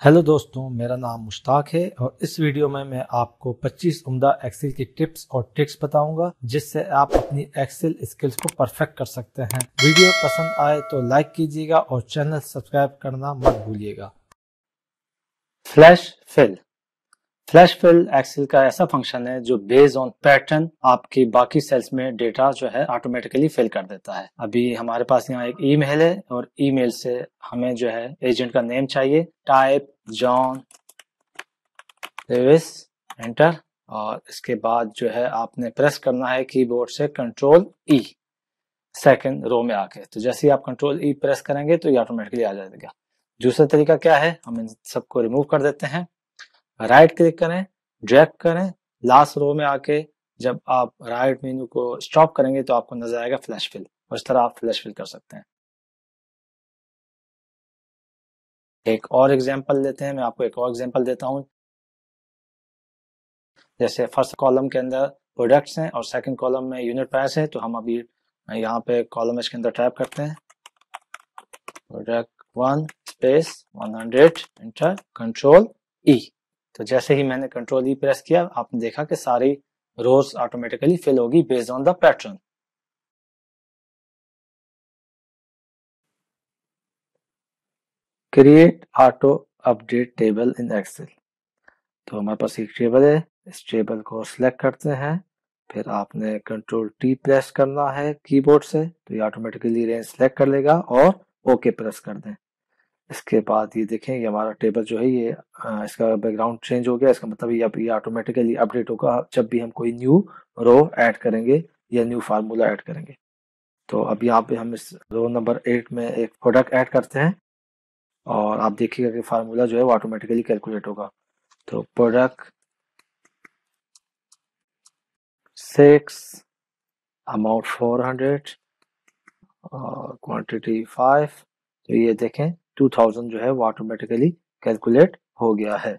Hello दोस्तों, मेरा नाम मुश्ताक है और इस वीडियो में मैं आपको 25 उम्दा एक्सेल की टिप्स और ट्रिक्स बताऊँगा, जिससे आप अपनी एक्सेल स्किल्स को परफेक्ट कर सकते हैं। वीडियो पसंद आए तो लाइक कीजिएगा और चैनल सब्सक्राइब करना मत भूलिएगा। Flash fill flash fill excel का ऐसा फ़ंक्शन है जो बेस्ड ऑन पैटर्न आपकी बाकी सेल्स में डेटा जो है ऑटोमेटिकली फिल कर देता है। अभी हमारे पास यहाँ एक ईमेल है और ईमेल से हमें जो है एजेंट का नेम चाहिए। टाइप जॉन लेविस एंटर और इसके बाद जो है आपने प्रेस करना है कीबोर्ड से कंट्रोल ई सेकंड रो में आके। तो जैसे ही आप कंट्रोल ई प्रेस करेंगे तो ये ऑटोमेटिकली आ जाएगा। दूसरा तरीका क्या है? हम इन सबको रिमूव कर देते हैं। राइट क्लिक करें, ड्रैग करें, लास्ट रो में आके जब आप राइट मेन्यू को स्टॉप करेंगे तो आपको नज़र आएगा फ्लैश फिल। और इस तरह आप फ्लैश फिल कर सकते हैं। एक और एग्जांपल लेते हैं, मैं आपको एक और एग्जांपल देता हूँ। जैसे फ़र्स्ट कॉलम के अंदर प्रोडक्ट्स हैं और सेकंड कॉलम में यूनिट प्राइस है तो हम अभी यहाँ पे कॉलम इसके अंदर टाइप करते हैं। Product one space 100 enter control E तो जैसे ही मैंने कंट्रोल ई प्रेस किया, आपने देखा कि सारी रोज ऑटोमेटिकली फिल होगी based on the pattern create auto update table in excel तो हमारे पास एक टेबल है। इस टेबल को सिलेक्ट करते हैं। फिर आपने कंट्रोल टी प्रेस करना है कीबोर्ड से। तो ये ऑटोमेटिकली रेंज सेलेक्ट कर लेगा और ओके प्रेस कर दें। इसके बाद ये देखें ये हमारा टेबल जो है ये आ, इसका बैकग्राउंड चेंज हो गया। इसका मतलब ये अब ये ऑटोमेटिकली अपडेट होगा जब भी हम कोई न्यू रो ऐड करेंगे या न्यू फार्मूला ऐड करेंगे। तो अब यहाँ पे हम इस रो नंबर एट में एक प्रोडक्ट ऐड करते हैं और आप देखिएगा कि फार्मूला जो है वो ऑटोमेटिकली कैलकुलेट होगा। तो product six amount four hundred और क्वांटिटी फाइव तो ये देखें 2000 जो है वो ऑटोमेटिकली कैलकुलेट हो गया है।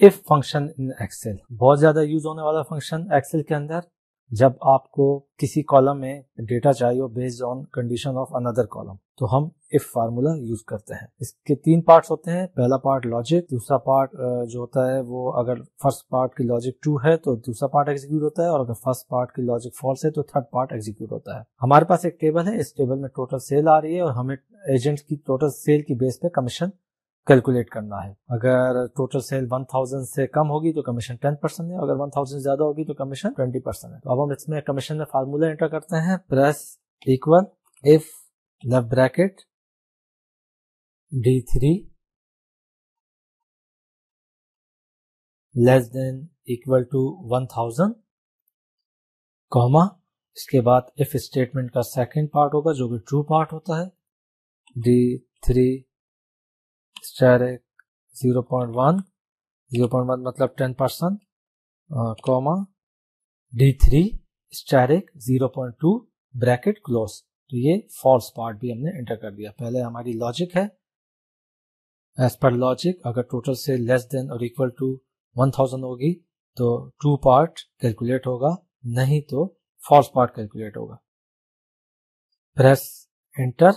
इफ़ फ़ंक्शन इन एक्सेल बहुत ज़्यादा यूज़ होने वाला फ़ंक्शन एक्सेल के अंदर, जब आपको किसी कॉलम में डेटा चाहिए based on condition of another column तो हम इफ़ फार्मूला यूज़ करते हैं। इसके तीन पार्ट्स होते हैं। पहला पार्ट लॉजिक दूसरा पार्ट जो होता है वो अगर फ़र्स्ट पार्ट की लॉजिक ट्रू है तो दूसरा पार्ट एग्जीक्यूट होता है और अगर फ़र्स्ट पार्ट की लॉजिक फॉल्स है तो थर्ड पार्ट एग्जीक्यूट होता है। हमारे पास एक टेबल है। इस टेबल में टोटल सेल आ रही है और हमें एजेंट की टोटल सेल की बेस पे कमीशन कैलकुलेट करना है। अगर टोटल सेल 1000 से कम होगी तो कमीशन 10 परसेंट है। अगर 1000 से ज़्यादा होगी तो कमीशन 20 परसेंट है। तो अब हम इसमें कमीशन में फार्मूला एंटर करते हैं। Press equal if bracket D three less than equal to 1000 comma इसके बाद इफ़ स्टेटमेंट का सेकंड पार्ट होगा, जो कि ट्रू पार्ट होता है D three asterisk zero point one zero point one मतलब ten percent comma D three asterisk zero point two bracket close तो ये फॉल्स पार्ट भी हमने एंटर कर दिया। पहले हमारी लॉजिक है। एज पर लॉजिक अगर टोटल से लेस देन और इक्वल टू वन थाउज़ेंड होगी तो टू पार्ट कैलकुलेट होगा। नहीं तो फॉल्स पार्ट कैलकुलेट होगा। प्रेस एंटर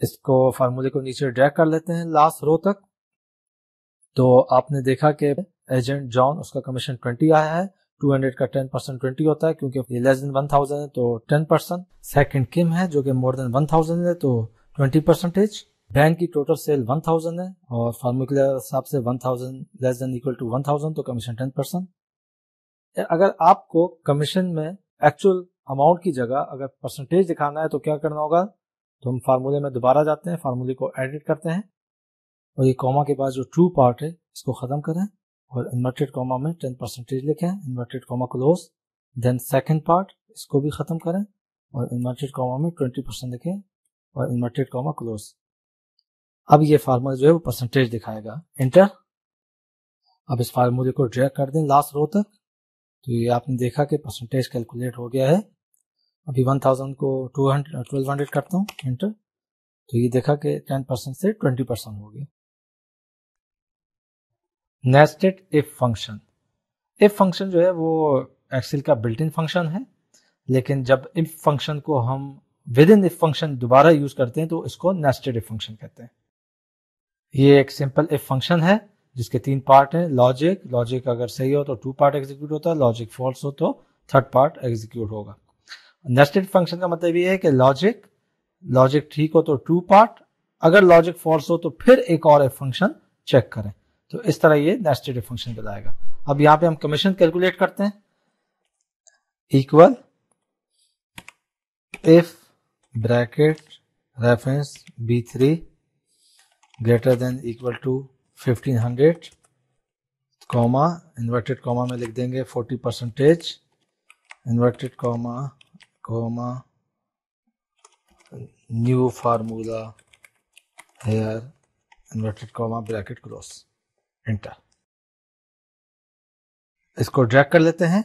इसको फार्मूले को नीचे ड्रैग कर लेते हैं लास्ट रो तक। तो आपने देखा कि एजेंट जॉन उसका कमीशन 20 आया है। 200 का 10 परसेंट ट्वेंटी होता है, क्योंकि ये लेस देन 1000 है तो 10 परसेंट। सेकेंड किम है, जो कि मोर देन 1000 है तो 20 परसेंटेज बैंक की टोटल सेल 1000 है, और फार्मूले के हिसाब से 1000 लेस देन इक्वल टू 1000 तो कमीशन 10 परसेंट। अगर आपको कमीशन में एक्चुअल अमाउंट की जगह अगर परसेंटेज दिखाना है तो क्या करना होगा? तो हम फार्मूले में दोबारा जाते हैं फार्मूले को एडिट करते हैं, और ये कॉमा के बाद जो ट्रू पार्ट है, इसको ख़त्म करें। और इन्वर्टेड कॉमा में टेन परसेंटेज लिखें inverted comma close then second part इसको भी ख़त्म करें, और इन्वर्टेड कॉमा में ट्वेंटी परसेंट लिखें, और इन्वर्टेड कॉमा क्लोज अब ये फार्मूला जो है वो परसेंटेज दिखाएगा. इंटर अब इस फार्मूले को ड्रैग कर दें लास्ट रो तक. तो ये आपने देखा कि परसेंटेज कैलकुलेट हो गया है. अभी वन थाउज़ेंड को टू हंड्रेड ट्वेल्व हंड्रेड करता हूँ. इंटर तो ये देखा कि टेन परसेंट से ट्वेंटी परसेंट हो गया. Nested if function if function जो है वो एक्सेल का बिल्ट इन फ़ंक्शन है, लेकिन जब इफ़ फ़ंक्शन को हम विद इन इफ़ फ़ंक्शन दोबारा यूज़ करते हैं तो इसको नेस्टेड इफ़ फ़ंक्शन कहते हैं। ये एक सिंपल इफ़ फ़ंक्शन है, जिसके तीन पार्ट हैं लॉजिक लॉजिक अगर सही हो तो टू पार्ट एग्जीक्यूट होता है लॉजिक फॉल्स हो तो थर्ड पार्ट एग्जीक्यूट होगा। नेस्टेड फ़ंक्शन का मतलब ये है कि लॉजिक लॉजिक ठीक हो तो टू पार्ट अगर लॉजिक फॉल्स हो तो फिर एक और इफ़ फ़ंक्शन चेक करें। तो इस तरह ये नेस्टेड फ़ंक्शन बताएगा अब यहाँ पे हम कमीशन कैलकुलेट करते हैं। Equal if bracket reference B three greater than equal to fifteen hundred comma inverted comma में लिख देंगे forty percentage inverted comma comma new formula here inverted comma bracket cross enter इसको ड्रैग कर लेते हैं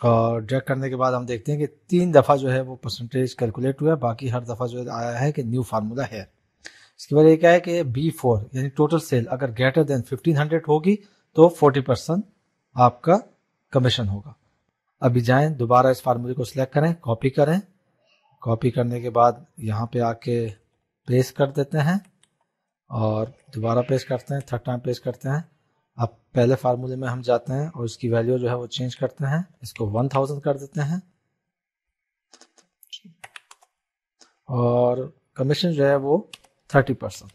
और ड्रैग करने के बाद हम देखते हैं कि तीन दफ़ा जो है वो परसेंटेज कैलकुलेट हुआ है। बाकी हर दफ़ा जो है आया है कि न्यू फार्मूला है। इसकी वजह क्या है कि बी फोर यानी टोटल सेल अगर ग्रेटर देन फिफ्टीन हंड्रेड होगी तो फोर्टी परसेंट आपका कमीशन होगा। अभी जाएँ, दोबारा इस फार्मूले को सिलेक्ट करें कॉपी करें। कॉपी करने के बाद यहाँ पे आके पेस्ट कर देते हैं। और दोबारा पेस्ट करते हैं थर्ड टाइम पेस्ट करते हैं। अब पहले फार्मूले में हम जाते हैं और इसकी वैल्यू जो है वो चेंज करते हैं। इसको वन थाउज़ेंड कर देते हैं। और कमीशन जो है वो थर्टी परसेंट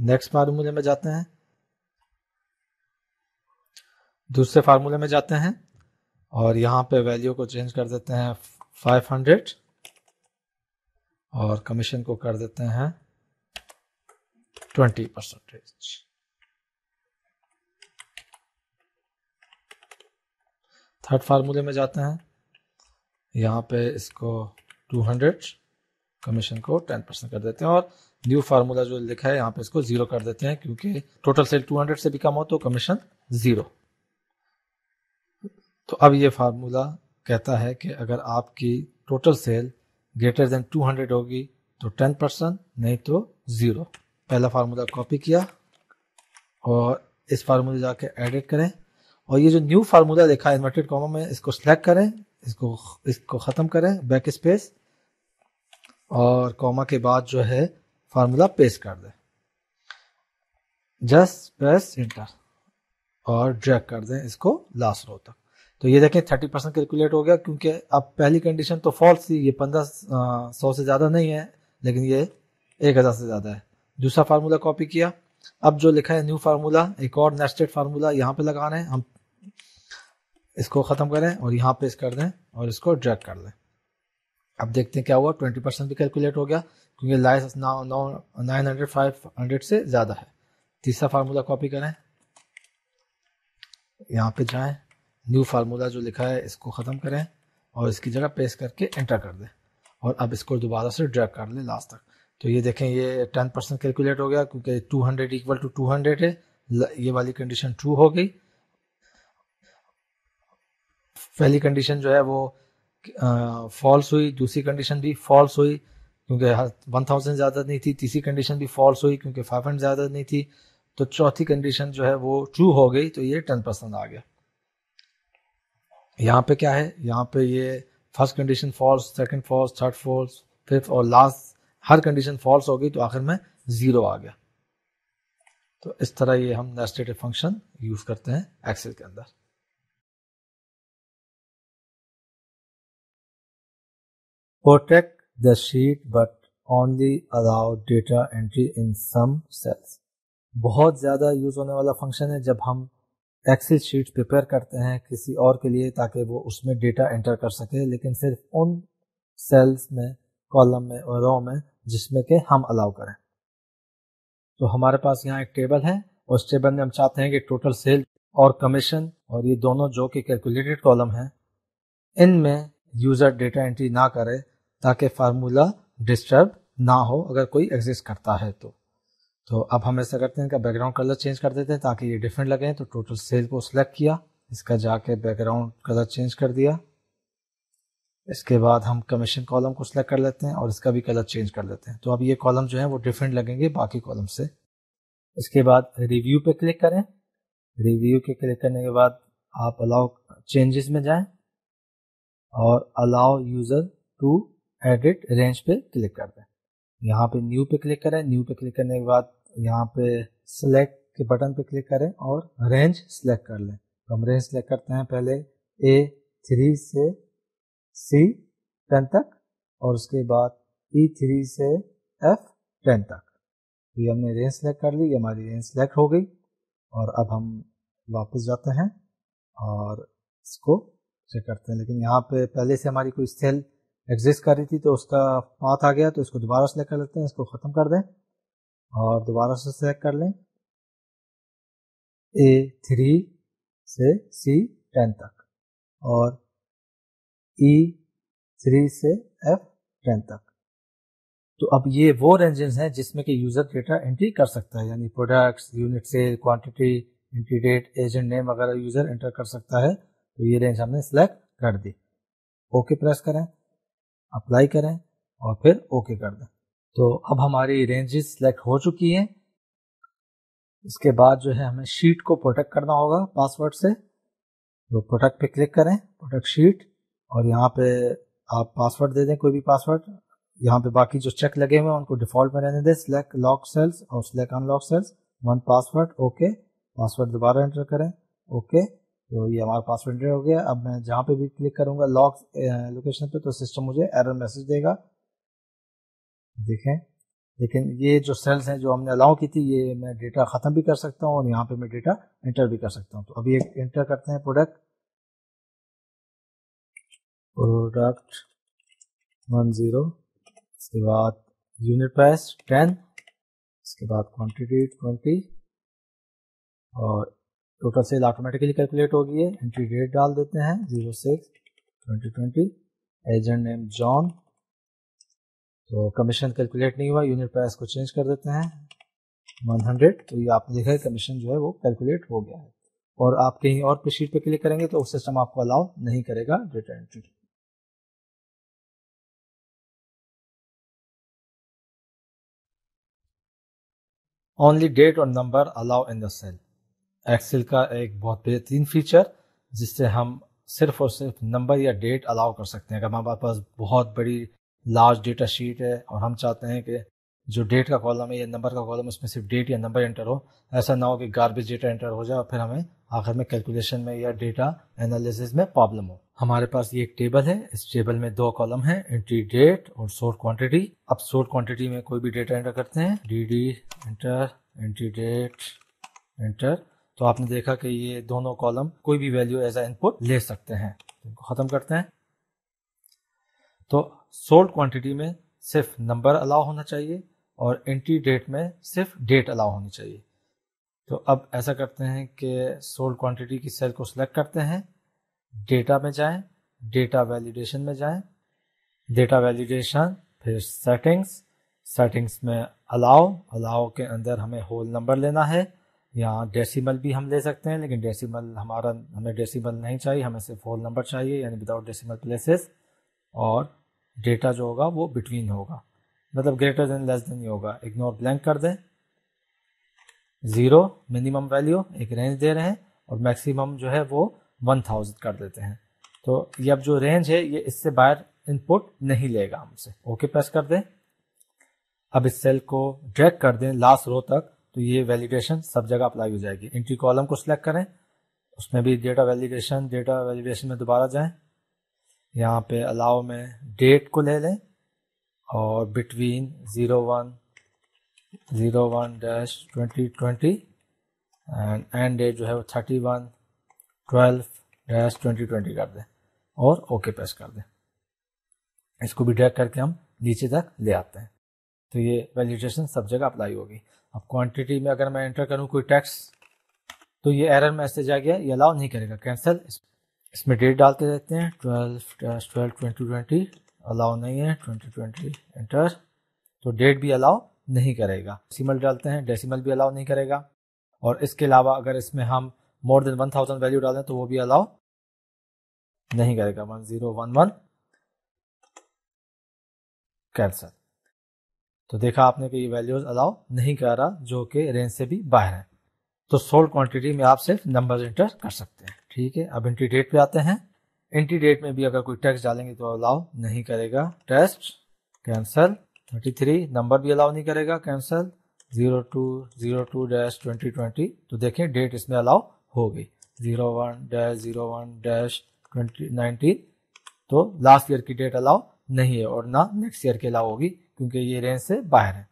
नेक्स्ट फार्मूले में जाते हैं। दूसरे फार्मूले में जाते हैं और यहाँ पे वैल्यू को चेंज कर देते हैं फाइव हंड्रेड और कमीशन को कर देते हैं ट्वेंटी परसेंटेज थर्ड फार्मूले में जाते हैं। यहाँ पे इसको 200 कमीशन को 10 परसेंट कर देते हैं और न्यू फार्मूला जो लिखा है, यहाँ पे इसको ज़ीरो कर देते हैं क्योंकि टोटल सेल 200 से भी कम हो तो कमीशन ज़ीरो तो अब ये फार्मूला कहता है कि अगर आपकी टोटल सेल ग्रेटर देन 200 होगी तो 10 परसेंट नहीं तो ज़ीरो पहला फार्मूला कॉपी किया और इस फार्मूले जाके एडिट करें। और ये जो न्यू फार्मूला लिखा इन्वर्टेड कॉमा में, इसको सिलेक्ट करें, इसको इसको ख़त्म करें बैक स्पेस और कॉमा के बाद जो है, फार्मूला पेस्ट कर दें। जस्ट प्रेस इंटर और ड्रैग कर दें इसको लास्ट रो तक। तो ये देखें थर्टी परसेंट कैलकुलेट हो गया, क्योंकि अब पहली कंडीशन तो फॉल्स थी, ये पंद्रह सौ से ज़्यादा नहीं है, लेकिन ये एक हज़ार से ज़्यादा है। दूसरा फार्मूला कॉपी किया। अब जो लिखा है न्यू फार्मूला, एक और नेस्टेड फार्मूला यहाँ पे लगा रहे हैं हम इसको ख़त्म करें और यहाँ पे कर दें और इसको ड्रैग कर लें। अब देखते हैं क्या हुआ, ट्वेंटी परसेंट भी कैलकुलेट हो गया, क्योंकि लाइस नौ नौ नाइन हंड्रेड फाइव हंड्रेड से ज़्यादा है। तीसरा फार्मूला कॉपी करें। यहाँ पे जाएँ, न्यू फार्मूला जो लिखा है, इसको ख़त्म करें और इसकी जगह पेस्ट करके एंटर कर दें और अब इसको दोबारा से ड्रैग कर लें लास्ट तक। तो ये देखें, ये टेन परसेंट कैलकुलेट हो गया क्योंकि two hundred equal to two hundred है। ये वाली कंडीशन ट्रू हो गई। पहली कंडीशन जो है वो फॉल्स हुई, दूसरी कंडीशन भी फॉल्स हुई क्योंकि वन थाउज़ेंड ज़्यादा नहीं थी, तीसरी कंडीशन भी फॉल्स हुई क्योंकि फाइव हंड्रेड ज़्यादा नहीं थी। तो चौथी कंडीशन जो है वो ट्रू हो गई तो ये टेन परसेंट आ गया। यहाँ पे क्या है? यहाँ पे ये first condition false second false third false fifth और लास्ट हर कंडीशन फॉल्स हो गई तो आखिर में ज़ीरो आ गया तो इस तरह ये हम नेस्टेटिव फ़ंक्शन यूज़ करते हैं एक्सेल के अंदर Protect the sheet but only allow data entry in some cells. बहुत ज़्यादा यूज़ होने वाला फ़ंक्शन है जब हम एक्सेल शीट प्रिपेयर करते हैं किसी और के लिए ताकि वो उसमें डेटा एंटर कर सके, लेकिन सिर्फ़ उन सेल्स में कॉलम में और रो में जिसमें के हम अलाउ करें। तो हमारे पास यहाँ एक टेबल है, और उस टेबल में हम चाहते हैं कि टोटल सेल और कमीशन और ये दोनों जो कि कैलकुलेटेड कॉलम है, इनमें यूज़र डेटा एंट्री ना करे, ताकि फार्मूला डिस्टर्ब ना हो, अगर कोई एग्जिस्ट करता है तो। तो अब हम ऐसा करते हैं कि बैकग्राउंड कलर चेंज कर देते हैं, ताकि ये डिफरेंट लगे तो टोटल सेल को सिलेक्ट किया, इसका जाके बैकग्राउंड कलर चेंज कर दिया। इसके बाद हम कमीशन कॉलम को सिलेक्ट कर लेते हैं और इसका भी कलर चेंज कर लेते हैं। तो अब ये कॉलम जो है वो डिफरेंट लगेंगे बाकी कॉलम से। इसके बाद रिव्यू पे क्लिक करें। रिव्यू के क्लिक करने के बाद आप अलाउ चेंजेस में जाएँ और allow user to edit range पे क्लिक कर दें। यहाँ पे न्यू पे क्लिक करें। न्यू पे क्लिक करने के बाद यहाँ पे सिलेक्ट के बटन पे क्लिक करें और रेंज सिलेक्ट कर लें। तो हम रेंज सिलेक्ट करते हैं पहले ए थ्री से सी टेन तक और उसके बाद ई थ्री से एफ़ टेन तक ये हमने रेंज सेलेक्ट कर ली, ये हमारी रेंज सेलेक्ट हो गई और अब हम वापस जाते हैं और इसको चेक करते हैं। लेकिन यहाँ पे पहले से हमारी कोई सेल एग्जिस्ट कर रही थी तो उसका पाथ आ गया तो इसको दोबारा सेलेक्ट कर लेते हैं, इसको ख़त्म कर दें और दोबारा से सेलेक्ट कर लें। ए थ्री से सी टेन तक और ई e थ्री से एफ़ टेन तक। तो अब ये वो रेंजेस हैं जिसमें कि यूज़र डेटा एंट्री कर सकता है, यानी products unit sale quantity entry date agent name वगैरह यूज़र एंटर कर सकता है। तो ये रेंज हमने सेलेक्ट कर दी। ओके प्रेस करें अप्लाई करें और फिर ओके कर दें। तो अब हमारी रेंजेस सेलेक्ट हो चुकी हैं। इसके बाद जो है हमें शीट को प्रोटेक्ट करना होगा पासवर्ड से। तो प्रोटेक्ट पे क्लिक करें प्रोटेक्ट शीट और यहाँ पे आप पासवर्ड दे दें, कोई भी पासवर्ड यहाँ पे बाकी जो चेक लगे हुए हैं, उनको डिफ़ॉल्ट में रहने दें। सिलेक्ट लॉक सेल्स और select unlock cells one password okay password दोबारा एंटर करें ओके तो ये हमारा पासवर्ड एंटर हो गया। अब मैं जहाँ पे भी क्लिक करूँगा लॉक लोकेशन पे तो सिस्टम मुझे एरर मैसेज देगा। देखें लेकिन ये जो सेल्स हैं, जो हमने अलाउ की थी, ये मैं डेटा ख़त्म भी कर सकता हूँ और यहाँ पे मैं डेटा एंटर भी कर सकता हूँ। तो अभी एक एंटर करते हैं प्रोडक्ट प्रोडक्ट वन ज़ीरो इसके बाद यूनिट प्राइस टेन इसके बाद क्वांटिटी ट्वेंटी और टोटल सेल ऑटोमेटिकली कैलकुलेट हो गई है एंट्री डेट डाल देते हैं zero six twenty twenty agent name John तो कमीशन कैलकुलेट नहीं हुआ यूनिट प्राइस को चेंज कर देते हैं वन हंड्रेड तो ये आपने देखा है कमीशन जो है वो कैलकुलेट हो गया है। और आप कहीं और पे शीट पे क्लिक करेंगे तो उस सिस्टम आपको अलाउ नहीं करेगा डेटा एंट्री ओनली डेट और number allow in the cell excel का एक बहुत बेहतरीन फीचर जिससे हम सिर्फ़ और सिर्फ़ नंबर या डेट अलाउ कर सकते हैं। अगर हमारे पास बहुत बड़ी लार्ज डेटा शीट है और हम चाहते हैं कि जो डेट का कॉलम है या नंबर का कॉलम उसमें सिर्फ़ डेट या नंबर एंटर हो, ऐसा ना हो कि गार्बेज डेटा एंटर हो जाए और फिर हमें आखिर में कैलकुलेशन में या डेटा एनालिसिस में प्रॉब्लम हो। हमारे पास ये एक टेबल है, इस टेबल में दो कॉलम है एंट्री डेट और सोर्ट क्वांटिटी अब सोर्ट क्वांटिटी में कोई भी डेटा एंटर करते हैं D D enter entry date enter तो आपने देखा कि ये दोनों कॉलम कोई भी वैल्यू एज ए इनपुट ले सकते हैं। इनको खत्म करते हैं। तो सोल्ड क्वांटिटी में सिर्फ़ नंबर अलाउ होना चाहिए और एंट्री डेट में सिर्फ़ डेट अलाउ होनी चाहिए। तो अब ऐसा करते हैं कि सोल्ड क्वांटिटी की सेल को सिलेक्ट करते हैं। डेटा में जाएँ डेटा वैलिडेशन में जाएँ। डेटा वैलिडेशन फिर सेटिंग्स सेटिंग्स में अलाउ अलाउ के अंदर हमें होल नंबर लेना है। यहाँ डेसिमल भी हम ले सकते हैं, लेकिन डेसिमल हमारा, हमें डेसिमल नहीं चाहिए, हमें सिर्फ़ होल नंबर चाहिए, यानी विदाउट डेसिमल प्लेसेस और डेटा जो होगा वो बिटवीन होगा। मतलब ग्रेटर देन लेस देन ही होगा। इग्नोर ब्लैंक कर दें। ज़ीरो मिनिमम वैल्यू एक रेंज दे रहे हैं और मैक्सिमम जो है वो वन थाउज़ेंड कर देते हैं। तो ये अब जो रेंज है, ये इससे बाहर इनपुट नहीं लेगा हमसे। ओके, प्रेस कर दें। अब इस सेल को ड्रैग कर दें लास्ट रो तक तो ये वैलिडेशन सब जगह अप्लाई हो जाएगी। एंट्री कॉलम को सिलेक्ट करें, उसमें भी डेटा वैलिडेशन डेटा वैलिडेशन में दोबारा जाएँ। यहाँ पे अलाव में डेट को ले लें और between zero one zero one dash twenty twenty and end date जो है वो thirty one twelve dash twenty twenty कर दें, और ओके प्रेस कर दें। इसको भी ड्रैग करके हम नीचे तक ले आते हैं। तो ये वैल्यूटेशन सब जगह अप्लाई होगी। अब क्वांटिटी में अगर मैं एंटर करूँ कोई टैक्स तो ये एरर मैसेज आ गया, ये अलाउ नहीं करेगा कैंसिल इसमें डेट डालते रहते हैं twelve dash twelve twenty twenty allow नहीं है ट्वेंटी ट्वेंटी एंटर तो डेट भी अलाउ नहीं करेगा। डेसिमल डालते हैं डेसिमल भी अलाउ नहीं करेगा। और इसके अलावा अगर इसमें हम more than one thousand value डालें तो वो भी अलाउ नहीं करेगा। One zero one one cancel तो देखा आपने कि ये वैल्यूज़ अलाउ नहीं कर रहा जो कि रेंज से भी बाहर है। तो सोल्ड क्वांटिटी में आप सिर्फ़ नंबर इंटर कर सकते हैं। ठीक है, अब एंट्री डेट पे आते हैं। एंट्री डेट में भी अगर कोई टेक्स्ट डालेंगे तो अलाउ नहीं करेगा। Test cancel thirty three, number भी अलाउ नहीं करेगा cancel zero two zero two dash twenty twenty तो देखें डेट इसमें अलाउ हो गई। Zero one dash zero one dash twenty nineteen तो लास्ट ईयर की डेट अलाउ नहीं है और ना नेक्स्ट ईयर की अलाउ होगी, क्योंकि ये रेंज से बाहर है।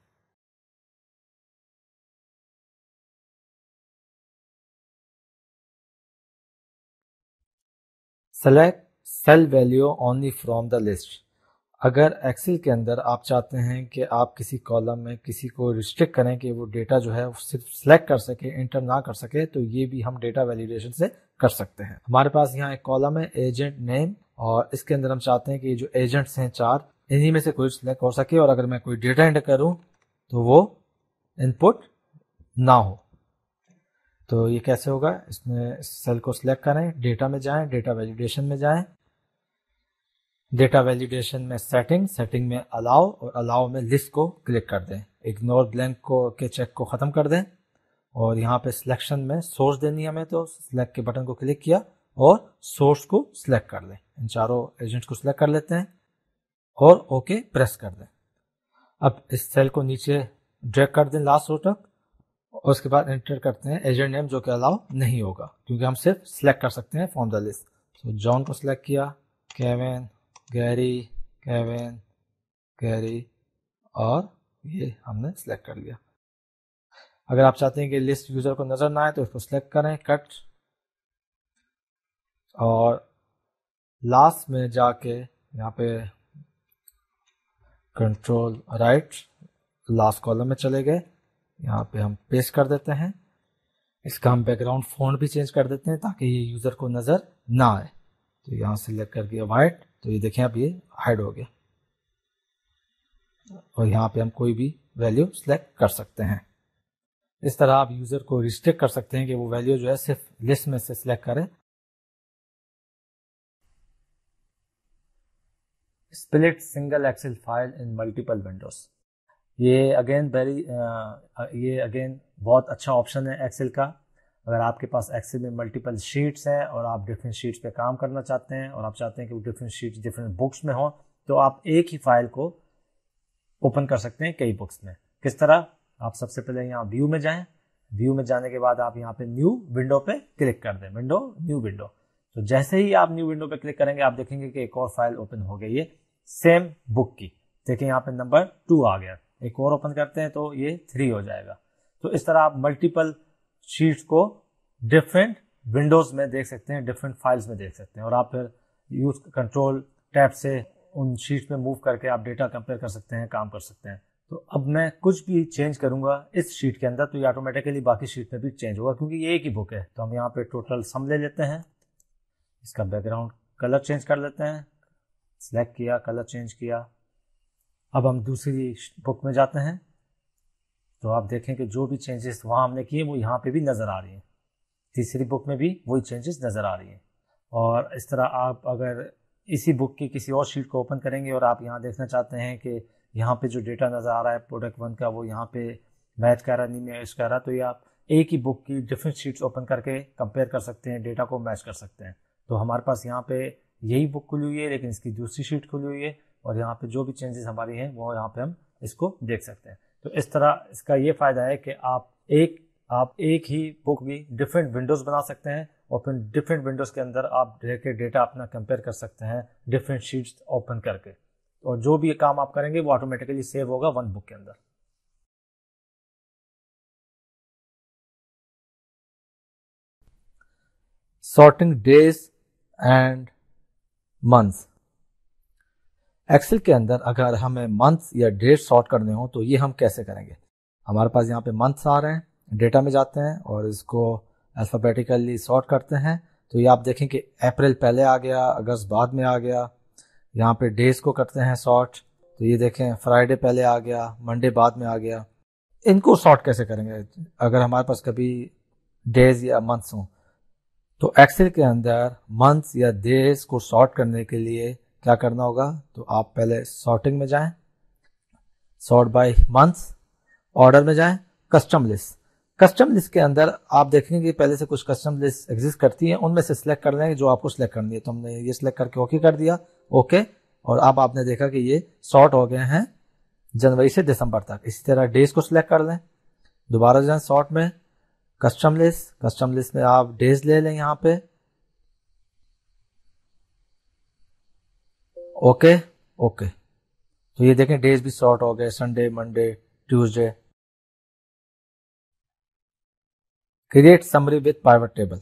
Select cell value only from the list अगर एक्सेल के अंदर आप चाहते हैं कि आप किसी कॉलम में किसी को रिस्ट्रिक्ट करें कि वो डेटा जो है वो सिर्फ़ सेलेक्ट कर सके इंटर ना कर सके तो ये भी हम डेटा वैलिडेशन से कर सकते हैं। हमारे पास यहाँ एक कॉलम है एजेंट नेम और इसके अंदर हम चाहते हैं कि जो एजेंट्स हैं चार, इन्हीं में से कोई सिलेक्ट हो सके, और अगर मैं कोई डेटा एंटर करूँ तो वो इनपुट ना हो। तो ये कैसे होगा? इसमें सेल को सिलेक्ट करें डेटा में जाएँ डेटा वैलिडेशन में जाएँ डेटा वैलिडेशन में सेटिंग सेटिंग में अलाउ और अलाउ में लिस्ट को क्लिक कर दें। इग्नोर ब्लैंक को, के चेक को ख़त्म कर दें और यहाँ पे सिलेक्शन में सोर्स देनी है हमें तो सिलेक्ट के बटन को क्लिक किया और सोर्स को सिलेक्ट कर लें। इन चारों एजेंट्स को सिलेक्ट कर लेते हैं और ओके प्रेस कर दें। अब इस सेल को नीचे ड्रैग कर दें लास्ट रो तक और उसके बाद एंटर करते हैं एजेंट नेम जो कि अलाउ नहीं होगा, क्योंकि हम सिर्फ़ सिलेक्ट कर सकते हैं फ्रॉम द लिस्ट तो जॉन को सिलेक्ट किया केविन गैरी, केविन, गैरी और ये हमने सेलेक्ट कर लिया। अगर आप चाहते हैं कि लिस्ट यूज़र को नज़र ना आए तो इसको सिलेक्ट करें कट और लास्ट में जाके यहाँ पे कंट्रोल राइट लास्ट कॉलम में चले गए। यहाँ पे हम पेस्ट कर देते हैं। इसका हम बैकग्राउंड फ़ोन भी चेंज कर देते हैं ताकि ये यूज़र को नज़र ना आए। तो यहाँ सिलेक्ट करके वाइट तो ये देखें अब ये हाइड हो गया। और यहाँ पे हम कोई भी वैल्यू सिलेक्ट कर सकते हैं। इस तरह आप यूज़र को रिस्ट्रिक्ट कर सकते हैं कि वो वैल्यू जो है सिर्फ़ लिस्ट में से सिलेक्ट करें। Split single excel file in multiple windows ये अगेन वेरी ये अगेन बहुत अच्छा ऑप्शन है एक्सेल का। अगर आपके पास एक्सेल में मल्टीपल शीट्स हैं और आप डिफरेंट शीट्स पे काम करना चाहते हैं और आप चाहते हैं कि वो डिफरेंट शीट्स डिफरेंट बुक्स में हो तो आप एक ही फ़ाइल को ओपन कर सकते हैं कई बुक्स में। किस तरह? आप सबसे पहले यहाँ व्यू में जाएँ। व्यू में जाने के बाद आप यहाँ पे न्यू विंडो पे क्लिक कर दें। विंडो न्यू विंडो तो जैसे ही आप न्यू विंडो पे क्लिक करेंगे, आप देखेंगे कि एक और फ़ाइल ओपन हो गई है। सेम बुक की। देखिए यहाँ पे नंबर टू आ गया। एक और ओपन करते हैं तो ये थ्री हो जाएगा। तो इस तरह आप मल्टीपल शीट्स को डिफरेंट विंडोज़ में देख सकते हैं डिफरेंट फाइल्स में देख सकते हैं। और आप फिर यूज़ कंट्रोल टैब से उन शीट्स में मूव करके आप डेटा कंपेयर कर सकते हैं, काम कर सकते हैं। तो अब मैं कुछ भी चेंज करूँगा इस शीट के अंदर तो ये ऑटोमेटिकली बाकी शीट में भी चेंज होगा, क्योंकि ये एक ही बुक है। तो हम यहाँ पे टोटल सम ले लेते हैं। इसका बैकग्राउंड कलर चेंज कर लेते हैं। सिलेक्ट किया कलर चेंज किया। अब हम दूसरी बुक में जाते हैं। तो आप देखें कि जो भी चेंजेस वहाँ हमने किए, वो यहाँ पे भी नज़र आ रही हैं। तीसरी बुक में भी वही चेंजेस नज़र आ रही हैं। और इस तरह आप अगर इसी बुक की किसी और शीट को ओपन करेंगे और आप यहाँ देखना चाहते हैं कि यहाँ पे जो डेटा नज़र आ रहा है प्रोडक्ट वन का, वो यहाँ पे मैच कर रहा नहीं मैच कर रहा तो ये आप एक ही बुक की डिफरेंट शीट्स ओपन करके कंपेयर कर सकते हैं डेटा को मैच कर सकते हैं। तो हमारे पास यहाँ पे यही बुक खुली हुई है, लेकिन इसकी दूसरी शीट खुली हुई है और यहाँ पे जो भी चेंजेस हमारी हैं, वो यहाँ पे हम इसको देख सकते हैं। तो इस तरह इसका ये फ़ायदा है कि आप एक आप एक ही बुक भी डिफरेंट विंडोज़ बना सकते हैं और फिर डिफरेंट विंडोज़ के अंदर आप डेटा अपना कंपेयर कर सकते हैं डिफरेंट शीट्स ओपन करके। और जो भी काम आप करेंगे, वो ऑटोमेटिकली सेव होगा वन बुक के अंदर। Sorting days and months excel के अंदर अगर हमें मंथ्स या डेट सॉर्ट करने हो तो ये हम कैसे करेंगे? हमारे पास यहाँ पे मंथ्स आ रहे हैं डेटा में जाते हैं और इसको अल्फ़ाबेटिकली सॉर्ट करते हैं। तो ये आप देखें कि अप्रैल पहले आ गया अगस्त बाद में आ गया। यहाँ पे डेज़ को करते हैं सॉर्ट तो ये देखें फ्राइडे पहले आ गया मंडे बाद में आ गया। इनको सॉर्ट कैसे करेंगे? अगर हमारे पास कभी डेज़ या मंथ्स हों तो एक्सेल के अंदर मंथ्स या डेज़ को सॉर्ट करने के लिए क्या करना होगा? तो आप पहले सॉर्टिंग में जाएँ सॉर्ट बाय मंथ्स ऑर्डर में जाएँ कस्टम लिस्ट कस्टम लिस्ट के अंदर आप देखेंगे कि पहले से कुछ कस्टम लिस्ट एग्जिस्ट करती हैं, उनमें से सिलेक्ट कर लेंगे जो आपको सिलेक्ट करनी है। तो हमने ये सिलेक्ट करके ओके कर दिया ओके और अब आपने देखा कि ये सॉर्ट हो गए हैं जनवरी से दिसंबर तक। इसी तरह डेज़ को सिलेक्ट कर लें। दोबारा जाए शॉर्ट में कस्टम लिस्ट कस्टम लिस्ट में आप डेज़ ले लें यहाँ पे। ओके ओके तो ये देखें डेज़ भी शॉर्ट हो गए Sunday Monday Tuesday create summary with pivot table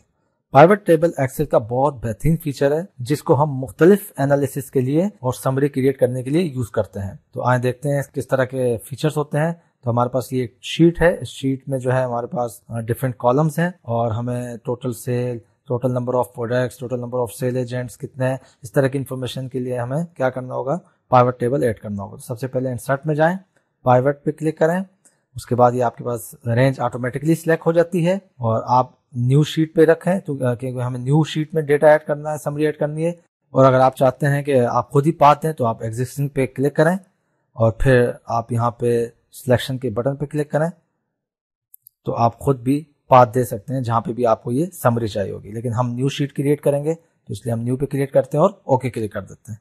pivot table excel का बहुत बेहतरीन फीचर है, जिसको हम मुख्तलिफ़ एनालिसिस के लिए और समरी क्रिएट करने के लिए यूज़ करते हैं। तो आए देखते हैं किस तरह के फीचर्स होते हैं। तो हमारे पास ये एक शीट है। इस शीट में जो है हमारे पास डिफरेंट कॉलम्स हैं और हमें total sale total number of products total number of sale agents कितने हैं? इस तरह की इन्फॉर्मेशन के लिए हमें क्या करना होगा? पाइवट टेबल ऐड करना होगा। तो सबसे पहले इंसर्ट में जाएँ पाइवट पे क्लिक करें, उसके बाद ये आपके पास रेंज ऑटोमेटिकली सिलेक्ट हो जाती है और आप न्यू शीट पे रखें तो क्योंकि हमें न्यू शीट में डेटा ऐड करना है समरी ऐड करनी है, और अगर आप चाहते हैं कि आप खुद ही पाते हैं तो आप एग्जिस्टिंग पे क्लिक करें और फिर आप यहाँ पे सिलेक्शन के बटन पे क्लिक करें। तो आप खुद भी पाथ दे सकते हैं जहाँ पे भी आपको ये समरी चाहिए होगी। लेकिन हम न्यू शीट क्रिएट करेंगे तो इसलिए हम न्यू पे क्रिएट करते हैं और ओके क्लिक कर देते हैं।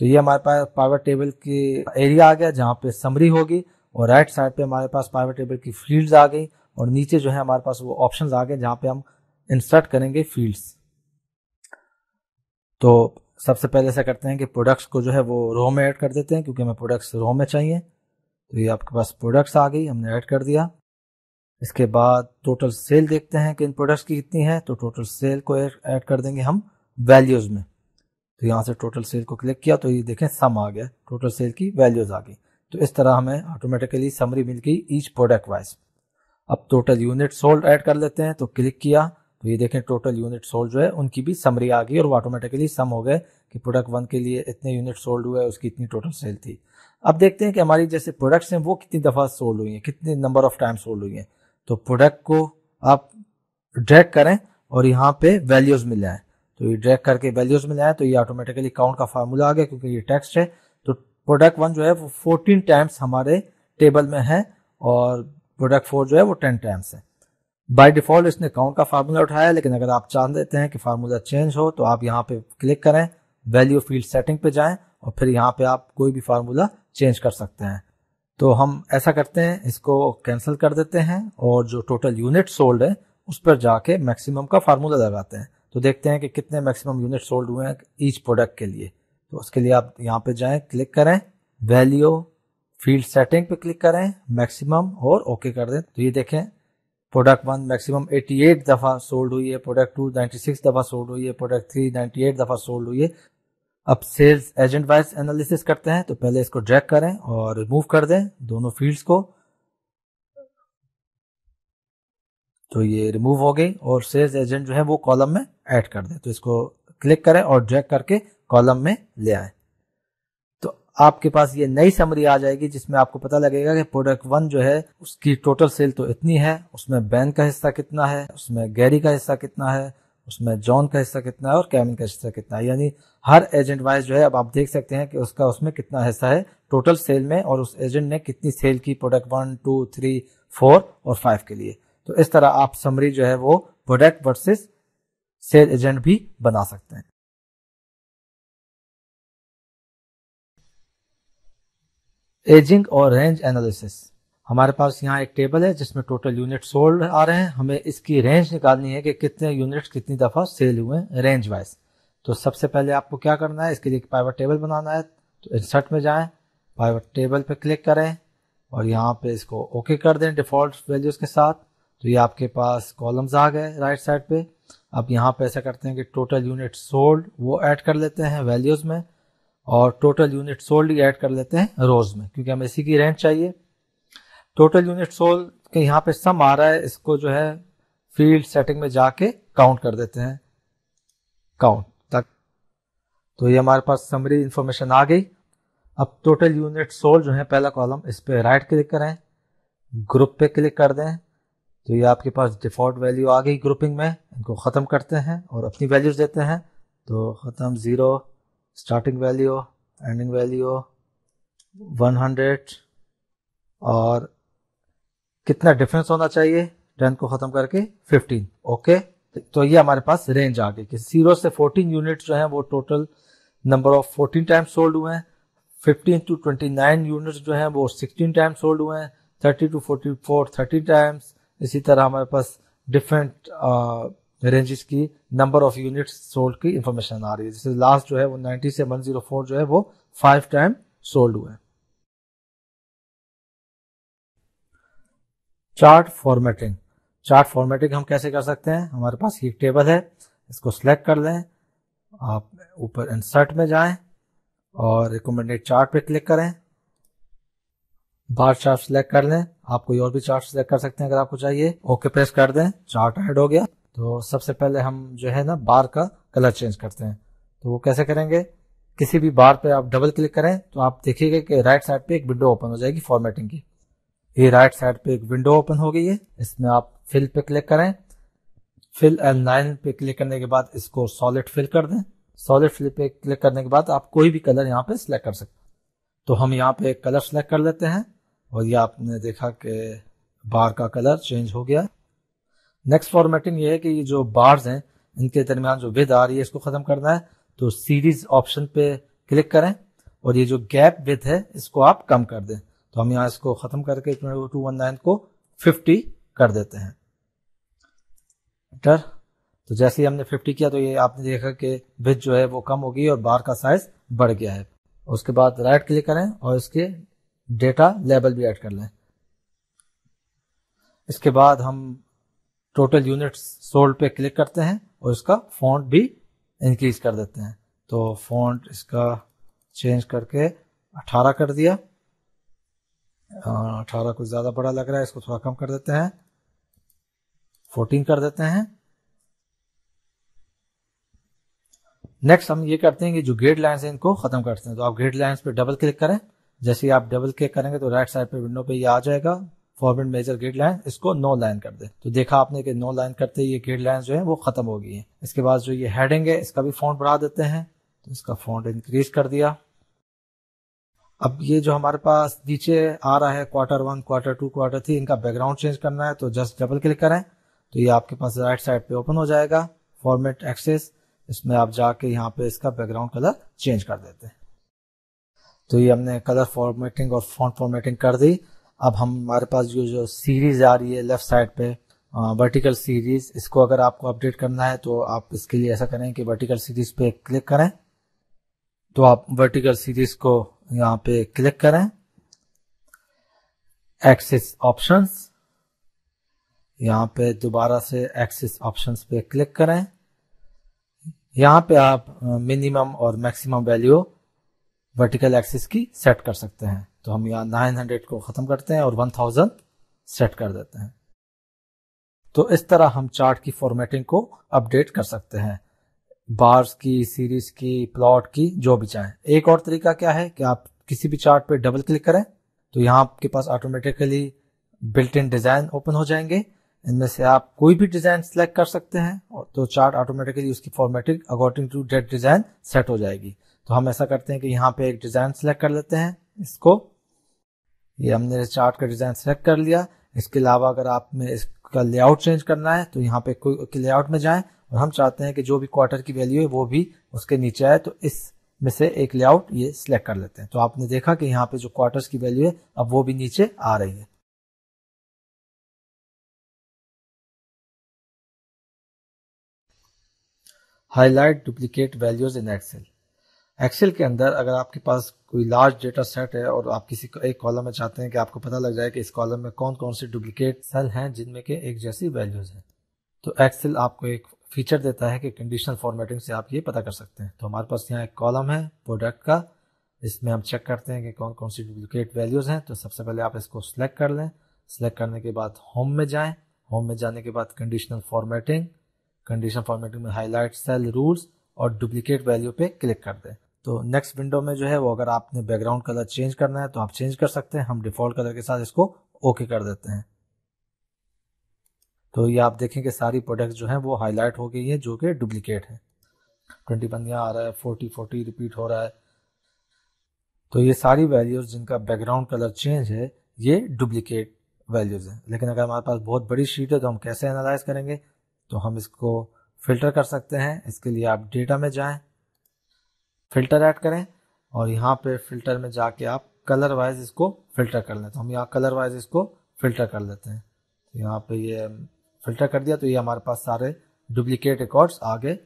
तो ये हमारे पास पावर टेबल की एरिया आ गया जहाँ पे समरी होगी और राइट साइड पे हमारे पास पावर टेबल की फील्ड्स आ गई और नीचे जो है हमारे पास वो ऑप्शंस आ गए जहाँ पे हम इंसर्ट करेंगे फील्ड्स तो सबसे पहले ऐसा करते हैं कि प्रोडक्ट्स को जो है वो रो में ऐड कर देते हैं, क्योंकि हमें प्रोडक्ट्स रो में चाहिए। तो ये आपके पास प्रोडक्ट्स आ गई, हमने ऐड कर दिया। इसके बाद टोटल सेल देखते हैं कि इन प्रोडक्ट्स की कितनी है तो टोटल सेल को ऐड कर देंगे हम वैल्यूज़ में। तो यहाँ से टोटल सेल को क्लिक किया तो ये देखें सम आ गया टोटल सेल की वैल्यूज़ आ गई। तो इस तरह हमें ऑटोमेटिकली समरी मिल गई ईच प्रोडक्ट वाइज अब टोटल यूनिट सोल्ड ऐड कर लेते हैं तो क्लिक किया तो ये देखें टोटल यूनिट सोल्ड जो है, उनकी भी समरी आ गई और वो ऑटोमेटिकली सम हो गए कि प्रोडक्ट वन के लिए इतने यूनिट सोल्ड हुए, उसकी इतनी टोटल सेल थी। अब देखते हैं कि हमारी जैसे प्रोडक्ट्स हैं, वो कितनी दफ़ा सोल्ड हुई हैं, कितने नंबर ऑफ़ टाइम सोल्ड हुई हैं। तो प्रोडक्ट को आप ड्रैग करें और यहाँ पे वैल्यूज़ मिल जाए। तो ये ड्रैग करके वैल्यूज़ मिल जाए तो ये ऑटोमेटिकली काउंट का फार्मूला आ गया क्योंकि ये टेक्स्ट है। तो प्रोडक्ट वन जो है वो फोर्टीन टाइम्स हमारे टेबल में है और प्रोडक्ट फोर जो है वो टेन टाइम्स है। बाय डिफ़ॉल्ट इसने काउंट का फार्मूला उठाया, लेकिन अगर आप चाह देते हैं कि फार्मूला चेंज हो तो आप यहाँ पे क्लिक करें वैल्यू फ़ील्ड सेटिंग पे जाएँ और फिर यहाँ पे आप कोई भी फार्मूला चेंज कर सकते हैं। तो हम ऐसा करते हैं, इसको कैंसिल कर देते हैं और जो टोटल यूनिट सोल्ड है, उस पर जाके मैक्सिमम का फार्मूला लगाते हैं। तो देखते हैं कि कितने मैक्सिमम यूनिट सोल्ड हुए हैं ईच प्रोडक्ट के लिए। तो उसके लिए आप यहाँ पे जाएँ क्लिक करें वैल्यू फ़ील्ड सेटिंग पे क्लिक करें मैक्सिमम और ओके कर दें। तो ये देखें प्रोडक्ट वन मैक्सिमम 88 दफ़ा सोल्ड हुई है प्रोडक्ट टू 96 दफ़ा सोल्ड हुई है प्रोडक्ट थ्री 98 दफ़ा सोल्ड हुई है। अब सेल्स एजेंट वाइज एनालिसिस करते हैं तो पहले इसको ड्रैग करें और रिमूव कर दें दोनों फील्ड्स को। तो ये रिमूव हो गई और सेल्स एजेंट जो है वो कॉलम में ऐड कर दें। तो इसको क्लिक करें और ड्रैग करके कॉलम में ले आए। तो आपके पास ये नई समरी आ जाएगी, जिसमें आपको पता लगेगा कि प्रोडक्ट वन जो है, उसकी टोटल सेल तो इतनी है, उसमें बैन का हिस्सा कितना है, उसमें गैरी का हिस्सा कितना है उसमें जॉन का हिस्सा कितना है और कैमिन का हिस्सा कितना है। यानी हर एजेंट वाइज जो है, अब आप देख सकते हैं कि उसका उसमें कितना हिस्सा है टोटल सेल में और उस एजेंट ने कितनी सेल की product one two three four और फाइव के लिए। तो इस तरह आप समरी जो है वो प्रोडक्ट वर्सेस सेल एजेंट भी बना सकते हैं। एजिंग और रेंज एनालिसिस हमारे पास यहाँ एक टेबल है जिसमें टोटल यूनिट सोल्ड आ रहे हैं। हमें इसकी रेंज निकालनी है कि कितने यूनिट्स कितनी दफ़ा सेल हुए रेंज वाइज तो सबसे पहले आपको क्या करना है? इसके लिए पाइवट टेबल बनाना है। तो इंसर्ट में जाएँ पाइवट टेबल पे क्लिक करें और यहाँ पे इसको ओके कर दें डिफ़ॉल्ट वैल्यूज़ के साथ। तो ये आपके पास कॉलम्स आ गए राइट साइड पे। अब यहाँ पे ऐसा करते हैं कि टोटल यूनिट सोल्ड वो ऐड कर लेते हैं वैल्यूज़ में और टोटल यूनिट सोल्ड ही ऐड कर लेते हैं रोज में, क्योंकि हमें इसी की रेंज चाहिए। टोटल यूनिट सोल के यहाँ पे सम आ रहा है, इसको जो है फ़ील्ड सेटिंग में जाके काउंट कर देते हैं। काउंट तक। तो ये हमारे पास समरी इंफॉर्मेशन आ गई। अब टोटल यूनिट सोल जो है, पहला कॉलम इस पे राइट क्लिक करें। ग्रुप पे क्लिक कर दें। तो ये आपके पास डिफ़ॉल्ट वैल्यू आ गई ग्रुपिंग में। इनको ख़त्म करते हैं और अपनी वैल्यूज़ देते हैं। तो ख़त्म zero starting value ending value 100 और कितना डिफरेंस होना चाहिए टेन को खत्म करके? 15 ओके तो ये हमारे पास रेंज आ गई कि ज़ीरो से 14 यूनिट जो है वो total number of 14 times sold हुए हैं। Fifteen to twenty nine units जो है वो सिक्सटीन टाइम्स सोल्ड हुए हैं। Thirty to forty four thirty times इसी तरह हमारे पास डिफरेंट रेंजेस की नंबर ऑफ़ यूनिट्स सोल्ड की इंफॉर्मेशन आ रही है। जैसे लास्ट जो है वो 90 से 104 जो है वो फाइव टाइम सोल्ड हुए चार्ट फॉर्मेटिंग। चार्ट फॉर्मेटिंग हम कैसे कर सकते हैं? हमारे पास एक टेबल है। इसको सिलेक्ट कर लें। आप ऊपर इंसर्ट में जाएँ और रिकमेंडेड चार्ट पे क्लिक करें। बार चार्ट सिलेक्ट कर लें। आप कोई और भी चार्ट सिलेक्ट कर सकते हैं अगर आपको चाहिए। ओके, प्रेस कर दें। चार्ट ऐड हो गया। तो सबसे पहले हम जो है ना, बार का कलर चेंज करते हैं। तो वो कैसे करेंगे? किसी भी बार पे आप डबल क्लिक करें तो आप देखिएगा कि राइट साइड पे एक विंडो ओपन हो जाएगी फॉर्मेटिंग की। ये राइट साइड पे एक विंडो ओपन हो गई है। इसमें आप फिल पे क्लिक करें। फिल एंड लाइन पे क्लिक करने के बाद इसको सॉलिड फिल कर दें। सॉलिड फिल पे क्लिक करने के बाद आप कोई भी कलर यहाँ पे सिलेक्ट कर सकते तो हम यहाँ पे कलर सेलेक्ट कर लेते हैं और ये आपने देखा कि बार का कलर चेंज हो गया। नेक्स्ट फॉर्मेटिंग ये है कि ये जो बार्स हैं, इनके दरमियान जो विद आ रही है, इसको खत्म करना है। तो सीरीज़ ऑप्शन पे क्लिक करें और ये जो गैप विद है, इसको आप कम कर दें। तो हम यहाँ इसको खत्म करके टू वन नाइन को फिफ्टी कर देते हैं। तो जैसे ही हमने फिफ्टी किया तो ये आपने देखा कि विद जो है वो कम हो गई और बार का साइज़ बढ़ गया है। उसके बाद राइट क्लिक करें और इसके डेटा लेबल भी ऐड कर लें। इसके बाद हम टोटल यूनिट्स सोल्ड पे क्लिक करते हैं और इसका फॉन्ट भी इंक्रीज कर देते हैं। तो फॉन्ट इसका चेंज करके 18 कर दिया। अठारह कुछ ज़्यादा बड़ा लग रहा है, इसको थोड़ा कम कर देते हैं। 14 कर देते हैं। नेक्स्ट हम ये करते हैं कि जो ग्रेड लाइन है, इनको खत्म करते हैं। तो आप ग्रेड लाइन्स पे डबल क्लिक करें। जैसे आप डबल क्लिक करेंगे तो राइट साइड पे विंडो पे ये आ जाएगा। फॉरवर्ड मेजर ग्रेड लाइन इसको नो लाइन कर दे। तो देखा आपने कि नो लाइन करते ये ग्रेड लाइन जो है, वो खत्म हो गई है। इसके बाद जो ये हेडिंग है, इसका भी फॉन्ट बढ़ा देते हैं। तो इसका फॉन्ट इंक्रीज कर दिया। अब ये जो हमारे पास नीचे आ रहा है quarter one quarter two quarter three इनका बैकग्राउंड चेंज करना है तो जस्ट डबल क्लिक करें तो ये आपके पास राइट साइड पे ओपन हो जाएगा फॉर्मेट एक्सेस इसमें आप जाके यहाँ पे इसका बैकग्राउंड कलर चेंज कर देते हैं। तो ये हमने कलर फॉर्मेटिंग और फॉन्ट फॉर्मेटिंग कर दी। अब हम हमारे पास जो जो सीरीज़ आ रही है लेफ़्ट साइड पे वर्टिकल सीरीज़ इसको अगर आपको अपडेट करना है तो आप इसके लिए ऐसा करें कि वर्टिकल सीरीज़ पे क्लिक करें। तो आप वर्टिकल सीरीज़ को यहाँ पे क्लिक करें। एक्सिस ऑप्शंस यहाँ पे दोबारा से एक्सिस ऑप्शंस पे क्लिक करें। यहाँ पे आप मिनिमम और मैक्सिमम वैल्यू वर्टिकल एक्सिस की सेट कर सकते हैं। तो हम यहाँ 900 को ख़त्म करते हैं और 1000 सेट कर देते हैं। तो इस तरह हम चार्ट की फॉर्मेटिंग को अपडेट कर सकते हैं। बार्स की, सीरीज़ की, प्लॉट की, जो भी चाहें। एक और तरीका क्या है कि आप किसी भी चार्ट पे डबल क्लिक करें तो यहाँ आपके पास automatically built in design open हो जाएँगे। इनमें से आप कोई भी डिज़ाइन सिलेक्ट कर सकते हैं, और तो चार्ट ऑटोमेटिकली उसकी formatting according to that design set हो जाएगी। तो हम ऐसा करते हैं कि यहाँ पे एक डिज़ाइन सिलेक्ट कर लेते हैं इसको। ये हमने चार्ट का डिज़ाइन सेलेक्ट कर लिया। इसके अलावा अगर आप में इसका लेआउट चेंज करना है तो यहाँ पे कोई लेआउट में जाएँ और हम चाहते हैं कि जो भी क्वार्टर की वैल्यू है, वो भी उसके नीचे आए तो इस में से एक लेआउट ये सिलेक्ट कर लेते हैं। तो आपने देखा कि यहाँ पे जो क्वार्टर्स की वैल्यू है, अब वो भी नीचे आ रही है। Highlight duplicate values in Excel Excel के अंदर अगर आपके पास कोई लार्ज डेटा सेट है और आप किसी एक कॉलम में चाहते हैं कि आपको पता लग जाए कि इस कॉलम में कौन कौन से डुप्लीकेट सेल हैं, जिनमें के एक जैसी वैल्यूज़ हैं तो एक्सेल आपको एक फीचर देता है कि कंडीशनल फॉर्मेटिंग से आप ये पता कर सकते हैं। तो हमारे पास यहाँ एक कॉलम है प्रोडक्ट का। इसमें हम चेक करते हैं कि कौन कौन सी डुप्लीकेट वैल्यूज़ हैं। तो सबसे पहले आप इसको सिलेक्ट कर लें। सिलेक्ट करने के बाद होम में जाएँ। होम में जाने के बाद कंडीशनल फॉर्मेटिंग कंडीशनल फॉर्मेटिंग में हाईलाइट सेल रूल्स और डुप्लीकेट वैल्यू पे क्लिक कर दें। तो नेक्स्ट विंडो में जो है वो अगर आपने बैकग्राउंड कलर चेंज करना है तो आप चेंज कर सकते हैं। हम डिफ़ॉल्ट कलर के साथ इसको ओके कर देते हैं। तो ये आप देखें कि सारी प्रोडक्ट जो है वो हाईलाइट हो गई है, जो कि डुप्लीकेट है। ट्वेंटी वन यहाँ आ रहा है, फोर्टी फोर्टी रिपीट हो रहा है। तो ये सारी वैल्यूज़ जिनका बैकग्राउंड कलर चेंज है, ये डुप्लीकेट वैल्यूज़ है। लेकिन अगर हमारे पास बहुत बड़ी शीट है तो हम कैसे एनालाइज करेंगे? तो हम इसको फ़िल्टर कर सकते हैं। इसके लिए आप डेटा में जाएँ फ़िल्टर ऐड करें और यहाँ पे फ़िल्टर में जाके आप कलर वाइज इसको फ़िल्टर कर लेते हैं हम यहाँ कलर वाइज इसको फ़िल्टर कर लेते हैं। तो यहाँ पे ये फ़िल्टर कर दिया तो ये हमारे पास सारे डुप्लीकेट रिकॉर्ड्स आ गए।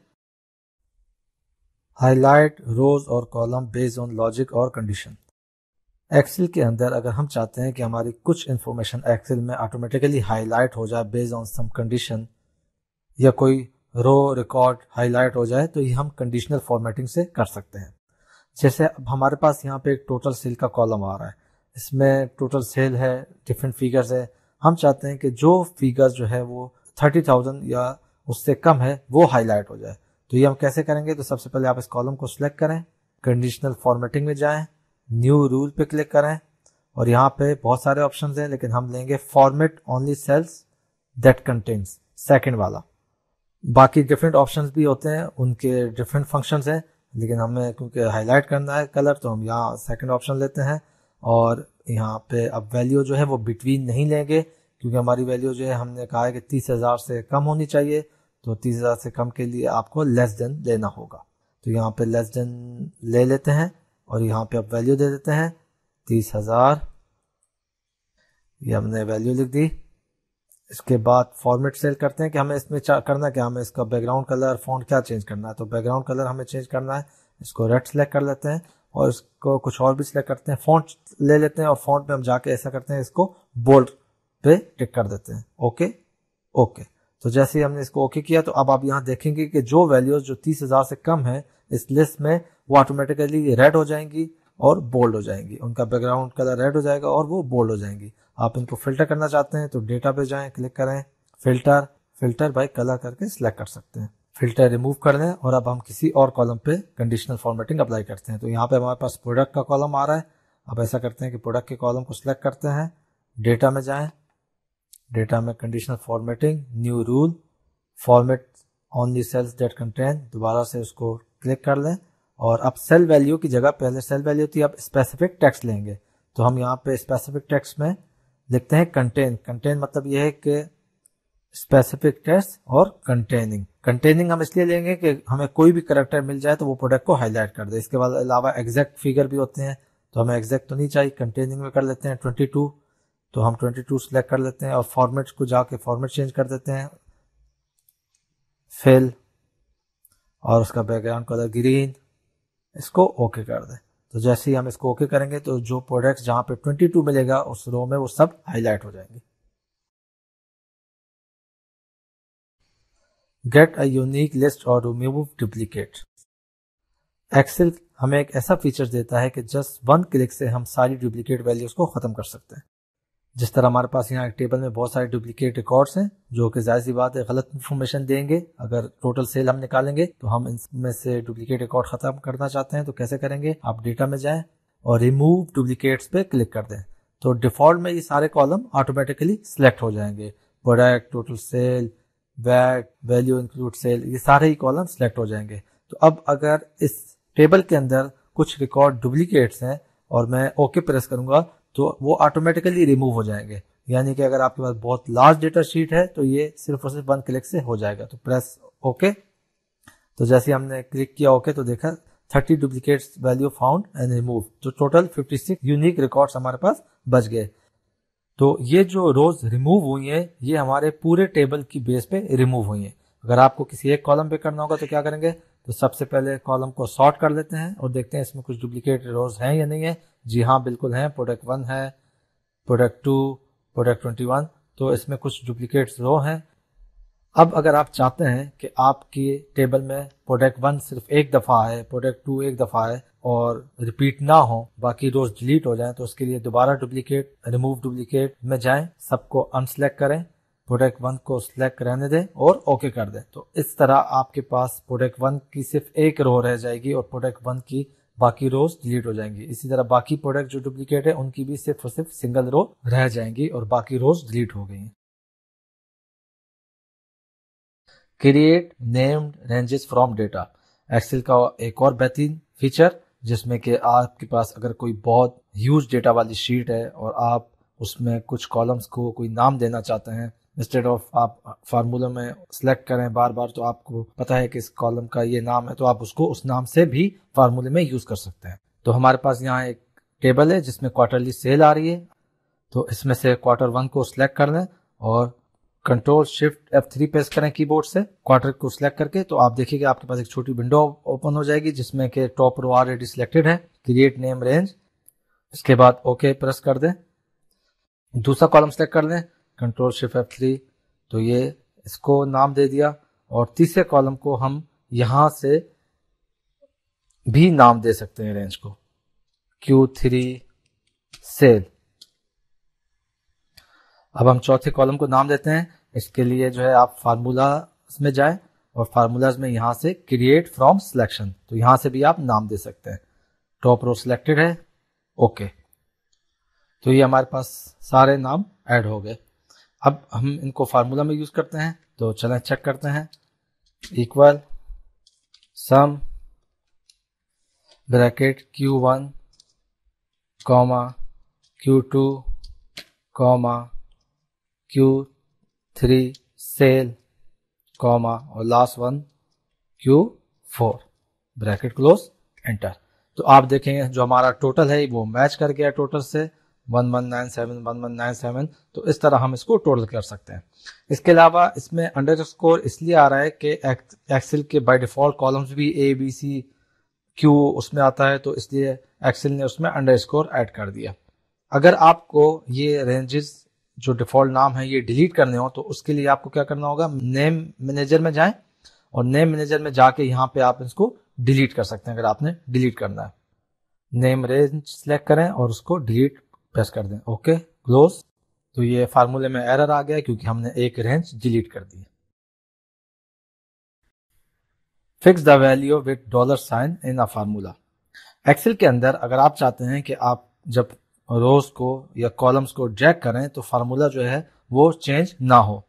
हाईलाइट, रोज और कॉलम बेस्ड ऑन लॉजिक और कंडीशन एक्सेल के अंदर अगर हम चाहते हैं कि हमारी कुछ इंफॉर्मेशन एक्सेल में ऑटोमेटिकली हाईलाइट हो जाए बेस्ड ऑन सम कंडीशन या कोई रो रिकॉर्ड हाईलाइट हो जाए तो ये हम कंडीशनल फॉर्मेटिंग से कर सकते हैं। जैसे अब हमारे पास यहाँ पे एक टोटल सेल का कॉलम आ रहा है। इसमें टोटल सेल है डिफरेंट फिगर्स है। हम चाहते हैं कि जो फिगर्स जो है वो थर्टी थाउज़ेंड या उससे कम है, वो हाईलाइट हो जाए। तो ये हम कैसे करेंगे? तो सबसे पहले आप इस कॉलम को सिलेक्ट करें कंडीशनल फॉर्मेटिंग में जाएँ न्यू रूल पे क्लिक करें, और यहाँ पे बहुत सारे ऑप्शन हैं, लेकिन हम लेंगे format only cells that contains second वाला। बाकी डिफरेंट ऑप्शन भी होते हैं, उनके डिफरेंट फ़ंक्शन हैं, लेकिन हमें क्योंकि हाईलाइट करना है कलर तो हम यहाँ सेकेंड ऑप्शन लेते हैं, और यहाँ पे अब वैल्यू जो है वो बिटवीन नहीं लेंगे, क्योंकि हमारी वैल्यू जो है, हमने कहा है कि तीस हज़ार से कम होनी चाहिए तो तीस हज़ार से कम के लिए आपको लेस देन लेना होगा। तो यहाँ पे लेस देन ले लेते हैं और यहाँ पे अब वैल्यू दे देते हैं, तीस हज़ार। ये हमने वैल्यू लिख दी। इसके बाद फॉर्मेट सेल करते हैं कि हमें इसमें करना क्या हमें इसका बैकग्राउंड कलर फॉन्ट क्या चेंज करना है। तो बैकग्राउंड कलर हमें चेंज करना है, इसको रेड सेलेक्ट कर लेते हैं। और इसको कुछ और भी सिलेक्ट करते हैं। फॉन्ट ले लेते हैं और फॉन्ट में हम जाके ऐसा करते हैं, इसको बोल्ड पे टिक कर देते हैं। ओके ओके तो जैसे ही हमने इसको ओके किया तो अब आप यहाँ देखेंगे कि जो वैल्यूज़ जो तीस हज़ार से कम है, इस लिस्ट में वो ऑटोमेटिकली रेड हो जाएँगी और बोल्ड हो जाएँगी। उनका बैकग्राउंड कलर रेड हो जाएगा और वो बोल्ड हो जाएँगी। आप इनको फ़िल्टर करना चाहते हैं तो डेटा पे जाएँ क्लिक करें। फ़िल्टर फ़िल्टर बाई कलर करके सिलेक्ट कर सकते हैं। फ़िल्टर रिमूव कर दें और अब हम किसी और कॉलम पे कंडीशनल फॉर्मेटिंग अप्लाई करते हैं। तो यहाँ पे हमारे पास प्रोडक्ट का कॉलम आ रहा है। अब ऐसा करते हैं कि प्रोडक्ट के कॉलम को सिलेक्ट करते हैं। डेटा में जाएँ। डेटा में conditional formatting new rule format only cells that contain दोबारा से उसको क्लिक कर लें। और अब सेल वैल्यू की जगह पहले सेल वैल्यू थी, अब स्पेसिफिक टेक्स्ट लेंगे। तो हम यहाँ पे स्पेसिफिक टेक्स्ट में लिखते हैं कंटेन कंटेन मतलब यह है कि स्पेसिफिक टेस्ट और कंटेनिंग कंटेनिंग हम इसलिए लेंगे कि हमें कोई भी करेक्टर मिल जाए तो वो प्रोडक्ट को हाईलाइट कर दे। इसके अलावा एग्जैक्ट फिगर भी होते हैं तो हमें एग्जैक्ट तो नहीं चाहिए कंटेनिंग में कर लेते हैं ट्वेंटी टू तो हम ट्वेंटी टू सिलेक्ट कर लेते हैं और फॉर्मेट को जाके फॉर्मेट चेंज कर देते हैं। फिल और उसका बैकग्राउंड कलर ग्रीन इसको ओके कर दें। तो जैसे ही हम इसको ओके करेंगे तो जो प्रोडक्ट्स जहाँ पे 22 मिलेगा, उस रो में वो सब हाईलाइट हो जाएँगे। गेट अ यूनिक लिस्ट और रिमूव डुप्लीकेट एक्सेल हमें एक ऐसा फीचर देता है कि जस्ट वन क्लिक से हम सारी डुप्लीकेट वैल्यूज़ को खत्म कर सकते हैं। जिस तरह हमारे पास यहाँ एक टेबल में बहुत सारे डुप्लीकेट रिकॉर्ड्स हैं, जो कि ज़ाहिर सी बात है गलत इन्फॉर्मेशन देंगे। अगर टोटल सेल हम निकालेंगे तो हम इनमें से डुप्लीकेट रिकॉर्ड खत्म करना चाहते हैं तो कैसे करेंगे? आप डेटा में जाएँ और रिमूव डुप्लीकेट्स पे क्लिक कर दें। तो डिफ़ॉल्ट में ये सारे कॉलम ऑटोमेटिकली सिलेक्ट हो जाएँगे। Product total sale VAT value include sale ये सारे ही कॉलम सिलेक्ट हो जाएँगे। तो अब अगर इस टेबल के अंदर कुछ रिकॉर्ड डुप्लीकेट्स हैं और मैं ओके प्रेस करूँगा तो वो ऑटोमेटिकली रिमूव हो जाएँगे। यानी कि अगर आपके पास बहुत लार्ज डेटा शीट है तो ये सिर्फ़ और सिर्फ़ वन क्लिक से हो जाएगा। तो प्रेस ओके तो जैसे हमने क्लिक किया ओके तो देखा 30 duplicate value found and remove तो टोटल 56 यूनिक रिकॉर्ड्स हमारे पास बच गए। तो ये जो रोज रिमूव हुई हैं, ये हमारे पूरे टेबल की बेस पे रिमूव हुई हैं। अगर आपको किसी एक कॉलम पे करना होगा तो क्या करेंगे? तो सबसे पहले कॉलम को सॉर्ट कर लेते हैं और देखते हैं इसमें कुछ डुप्लीकेट रोज हैं या नहीं है। जी हाँ बिल्कुल हैं। प्रोडक्ट वन है product two product twenty one तो इसमें कुछ डुप्लीकेट रो हैं। अब अगर आप चाहते हैं कि आपकी टेबल में प्रोडक्ट वन सिर्फ़ एक दफ़ा आए, प्रोडक्ट टू एक दफ़ा आए और रिपीट ना हो, बाकी रोज डिलीट हो जाए तो उसके लिए दोबारा डुप्लीकेट, रिमूव डुप्लीकेट में जाएँ, सबको अनसेलेक्ट करें, प्रोडक्ट वन को सिलेक्ट रहने दें और ओके कर दें। तो इस तरह आपके पास प्रोडक्ट वन की सिर्फ़ एक रो रह जाएगी और प्रोडक्ट वन की बाकी रोज डिलीट हो जाएँगी। इसी तरह बाकी प्रोडक्ट जो डुप्लीकेट है, उनकी भी सिर्फ़ और सिर्फ़ सिंगल रो रह जाएँगी और बाकी रोज डिलीट हो गई create named ranges from data Excel का एक और बेहतरीन फीचर जिसमें कि आपके पास अगर कोई बहुत ह्यूज डेटा वाली शीट है और आप उसमें कुछ कॉलम्स को कोई नाम देना चाहते हैं इंस्टेड ऑफ़ आप फार्मूला में सिलेक्ट करें बार बार तो आपको पता है कि इस कॉलम का ये नाम है तो आप उसको उस नाम से भी फार्मूले में यूज़ कर सकते हैं। तो हमारे पास यहाँ एक टेबल है, जिसमें क्वार्टरली सेल आ रही है। तो इसमें से क्वार्टर वन को सिलेक्ट कर लें और control shift F three press करें कीबोर्ड से क्वार्टर को सिलेक्ट करके तो आप देखिए आपके पास एक छोटी विंडो ओपन हो जाएगी, जिसमें के टॉप रो ऑलरेडी सिलेक्टेड है क्रिएट नेम रेंज इसके बाद ओके प्रेस कर दें। दूसरा कॉलम सेलेक्ट कर लें कंट्रोल शिफ्ट एफ़ थ्री तो ये इसको नाम दे दिया। और तीसरे कॉलम को हम यहाँ से भी नाम दे सकते हैं रेंज को। क्यू थ्री सेल अब हम चौथे कॉलम को नाम देते हैं। इसके लिए जो है आप फार्मूला में जाए और फार्मूलाज में यहाँ से क्रिएट फ्रॉम सिलेक्शन तो यहाँ से भी आप नाम दे सकते हैं। टॉप रो सिलेक्टेड है। ओके तो ये हमारे पास सारे नाम ऐड हो गए। अब हम इनको फार्मूला में यूज़ करते हैं। तो चलें चेक करते हैं। Equal sum bracket Q one comma Q two comma Q three cell comma और last one Q four bracket close enter तो आप देखेंगे जो हमारा टोटल है, वो मैच कर गया टोटल से। One one nine seven one one nine seven तो इस तरह हम इसको टोटल कर सकते हैं। इसके अलावा इसमें अंडर स्कोर इसलिए आ रहा है कि एक्सेल के बाय डिफ़ॉल्ट कॉलम्स भी ए बी सी क्यू उसमें आता है तो इसलिए एक्सेल ने उसमें अंडर स्कोर ऐड कर दिया। अगर आपको ये रेंजेस जो डिफ़ॉल्ट नाम है ये डिलीट करने हो तो उसके लिए आपको क्या करना होगा? नेम मैनेजर में जाएँ और नेम मैनेजर में जाके यहाँ पे आप इसको डिलीट कर सकते हैं, अगर आपने डिलीट करना है। नेम रेंज सेलेक्ट करें और उसको डिलीट प्रेस कर दें। Okay, close. तो ये फार्मूले में एरर आ गया क्योंकि हमने एक रेंज डिलीट कर दी fix the value with dollar sign in a formula. Excel के अंदर अगर आप चाहते हैं कि आप जब रोज को या कॉलम्स को ड्रैग करें तो फार्मूला जो है वो चेंज ना हो।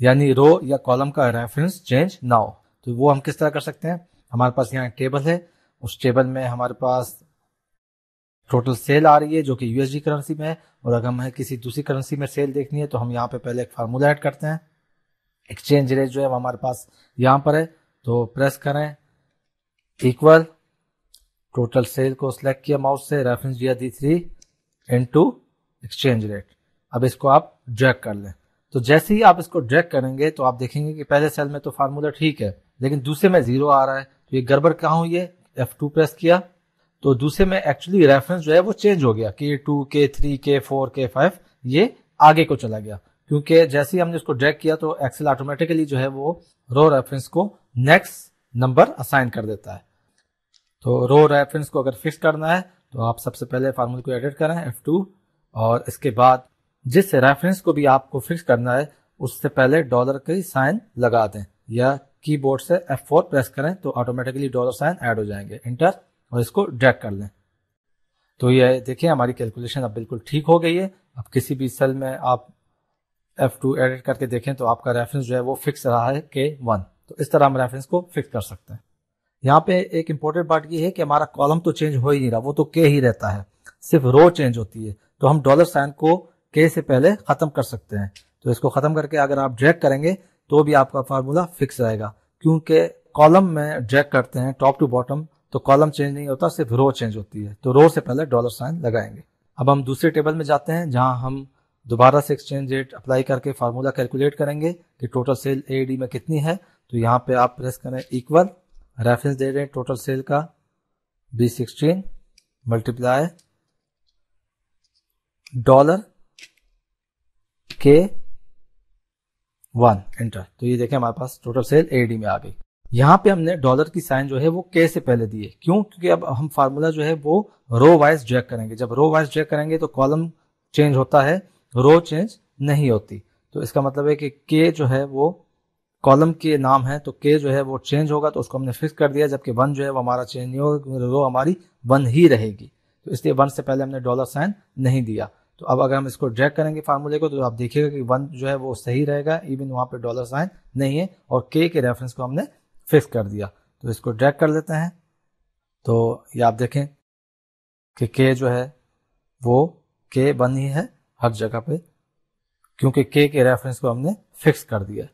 यानी रो या कॉलम का रेफरेंस चेंज ना हो। तो वो हम किस तरह कर सकते हैं? हमारे पास यहाँ टेबल है। उस टेबल में हमारे पास टोटल सेल आ रही है जो कि यूएसडी करेंसी में है। और अगर हमें किसी दूसरी करेंसी में सेल देखनी है तो हम यहाँ पे पहले एक फार्मूला ऐड करते हैं। एक्सचेंज रेट जो है हमारे पास यहाँ पर है। तो प्रेस करें। इक्वल टोटल सेल को सिलेक्ट किया माउस से। रेफरेंस दिया D three into exchange rate अब इसको आप ड्रैग कर लें। तो जैसे ही आप इसको ड्रैग करेंगे तो आप देखेंगे कि पहले सेल में तो फार्मूला ठीक है, लेकिन दूसरे में ज़ीरो आ रहा है। तो ये गड़बड़ कहाँ हुई है? एफ़ टू प्रेस किया। तो दूसरे में एक्चुअली रेफरेंस जो है वो चेंज हो गया। के टू के थ्री के फोर के फाइव ये आगे को चला गया। क्योंकि जैसे ही हमने इसको ड्रैग किया तो एक्सेल ऑटोमेटिकली जो है वो रो रेफरेंस को नेक्स्ट नंबर असाइन कर देता है। तो रो रेफरेंस को अगर फिक्स करना है तो आप सबसे पहले फार्मूले को एडिट करें F2 और इसके बाद जिस रेफरेंस को भी आपको फिक्स करना है, उससे पहले डॉलर का साइन लगा दें, या कीबोर्ड से F4 प्रेस करें तो ऑटोमेटिकली डॉलर साइन ऐड हो जाएँगे इंटर और इसको ड्रैग कर लें। तो ये देखिए, हमारी कैलकुलेशन अब बिल्कुल ठीक हो गई है। अब किसी भी सेल में आप F2 एडिट करके देखें तो आपका रेफरेंस जो है वो फिक्स रहा है के वन तो इस तरह हम रेफरेंस को फिक्स कर सकते हैं। यहाँ पे एक इंपॉर्टेंट पार्ट ये है कि हमारा कॉलम तो चेंज हो ही नहीं रहा, वो तो के ही रहता है। सिर्फ़ रो चेंज होती है। तो हम डॉलर साइन को के से पहले खत्म कर सकते हैं। तो इसको खत्म करके अगर आप ड्रैग करेंगे तो भी आपका फार्मूला फिक्स रहेगा। क्योंकि कॉलम में ड्रैग करते हैं टॉप टू बॉटम तो कॉलम चेंज नहीं होता, सिर्फ़ रो चेंज होती है। तो रो से पहले डॉलर साइन लगाएँगे। अब हम दूसरे टेबल में जाते हैं, जहाँ हम दोबारा से एक्सचेंज रेट अप्लाई करके फार्मूला कैलकुलेट करेंगे कि टोटल सेल एडी में कितनी है। तो यहाँ पे आप प्रेस करें इक्वल रेफरेंस दे रहे हैं टोटल सेल का बी सिक्सटीन मल्टीप्लाई डॉलर के वन एंटर तो ये देखें हमारे पास टोटल सेल एडी में आ गई। यहाँ पे हमने डॉलर की साइन जो है वो के से पहले दी है। क्यों? क्योंकि अब हम फार्मूला जो है वो रो वाइज ड्रैग करेंगे। जब रो वाइज ड्रैग करेंगे तो कॉलम चेंज होता है रो चेंज नहीं होती। तो इसका मतलब है कि के जो है वो कॉलम के नाम है तो के जो है वो चेंज होगा तो उसको हमने फिक्स कर दिया, जबकि वन जो है वो हमारा चेंज नहीं होगा रो हमारी वन ही रहेगी। तो इसलिए वन से पहले हमने डॉलर साइन नहीं दिया। तो अब अगर हम इसको ड्रैग करेंगे फार्मूले को तो आप देखिएगा कि वन जो है वो सही रहेगा इवन वहाँ पे डॉलर साइन नहीं है, और के के रेफरेंस को हमने फिक्स कर दिया। तो इसको ड्रैग कर लेते हैं। तो ये आप देखें कि के जो है वो के वन ही है हर जगह पे, क्योंकि के के रेफरेंस को हमने फिक्स कर दिया।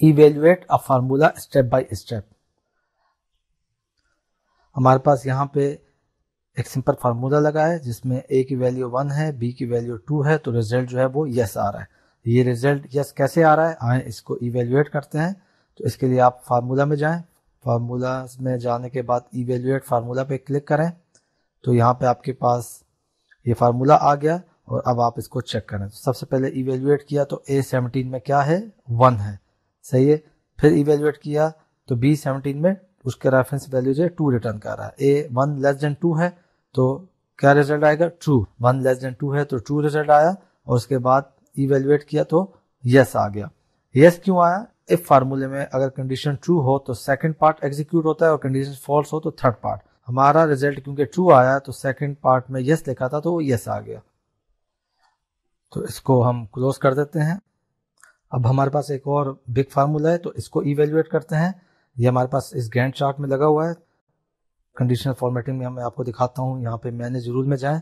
Evaluate a formula step by step हमारे पास यहाँ पे एक सिंपल फार्मूला लगा है, जिसमें ए की वैल्यू वन है बी की वैल्यू टू है तो रिज़ल्ट जो है वो यस आ रहा है। ये रिज़ल्ट यस कैसे आ रहा है? आए इसको इवेल्युएट करते हैं। तो इसके लिए आप फार्मूला में जाएँ। फार्मूला में जाने के बाद इवेल्युएट फार्मूला पे क्लिक करें। तो यहाँ पे आपके पास ये फार्मूला आ गया और अब आप इसको चेक करें। तो सबसे पहले इवेल्युएट किया तो ए सेवनटीन में क्या है? वन है। सही है। फिर इवेल्युएट किया तो बी सेवनटीन में उसके रेफरेंस वैल्यू जो है टू रिटर्न कर रहा है। A one less than two है तो क्या रिज़ल्ट आएगा? True one less than two है तो ट्रू रिज़ल्ट आया और उसके बाद इवेल्युएट किया तो यस आ गया। यस क्यों आया? इफ़ फार्मूले में अगर कंडीशन ट्रू हो तो सेकंड पार्ट एग्जीक्यूट होता है और कंडीशन फॉल्स हो तो थर्ड पार्ट हमारा रिज़ल्ट क्योंकि ट्रू आया तो सेकंड पार्ट में यस लिखा था तो यस आ गया। तो इसको हम क्लोज कर देते हैं। अब हमारे पास एक और बिग फार्मूला है तो इसको इवेल्युएट करते हैं। ये हमारे पास इस गैंड चार्ट में लगा हुआ है। कंडीशनल फॉर्मेटिंग में मैं आपको दिखाता हूँ। यहाँ पे मैनेज रूल में जाएँ।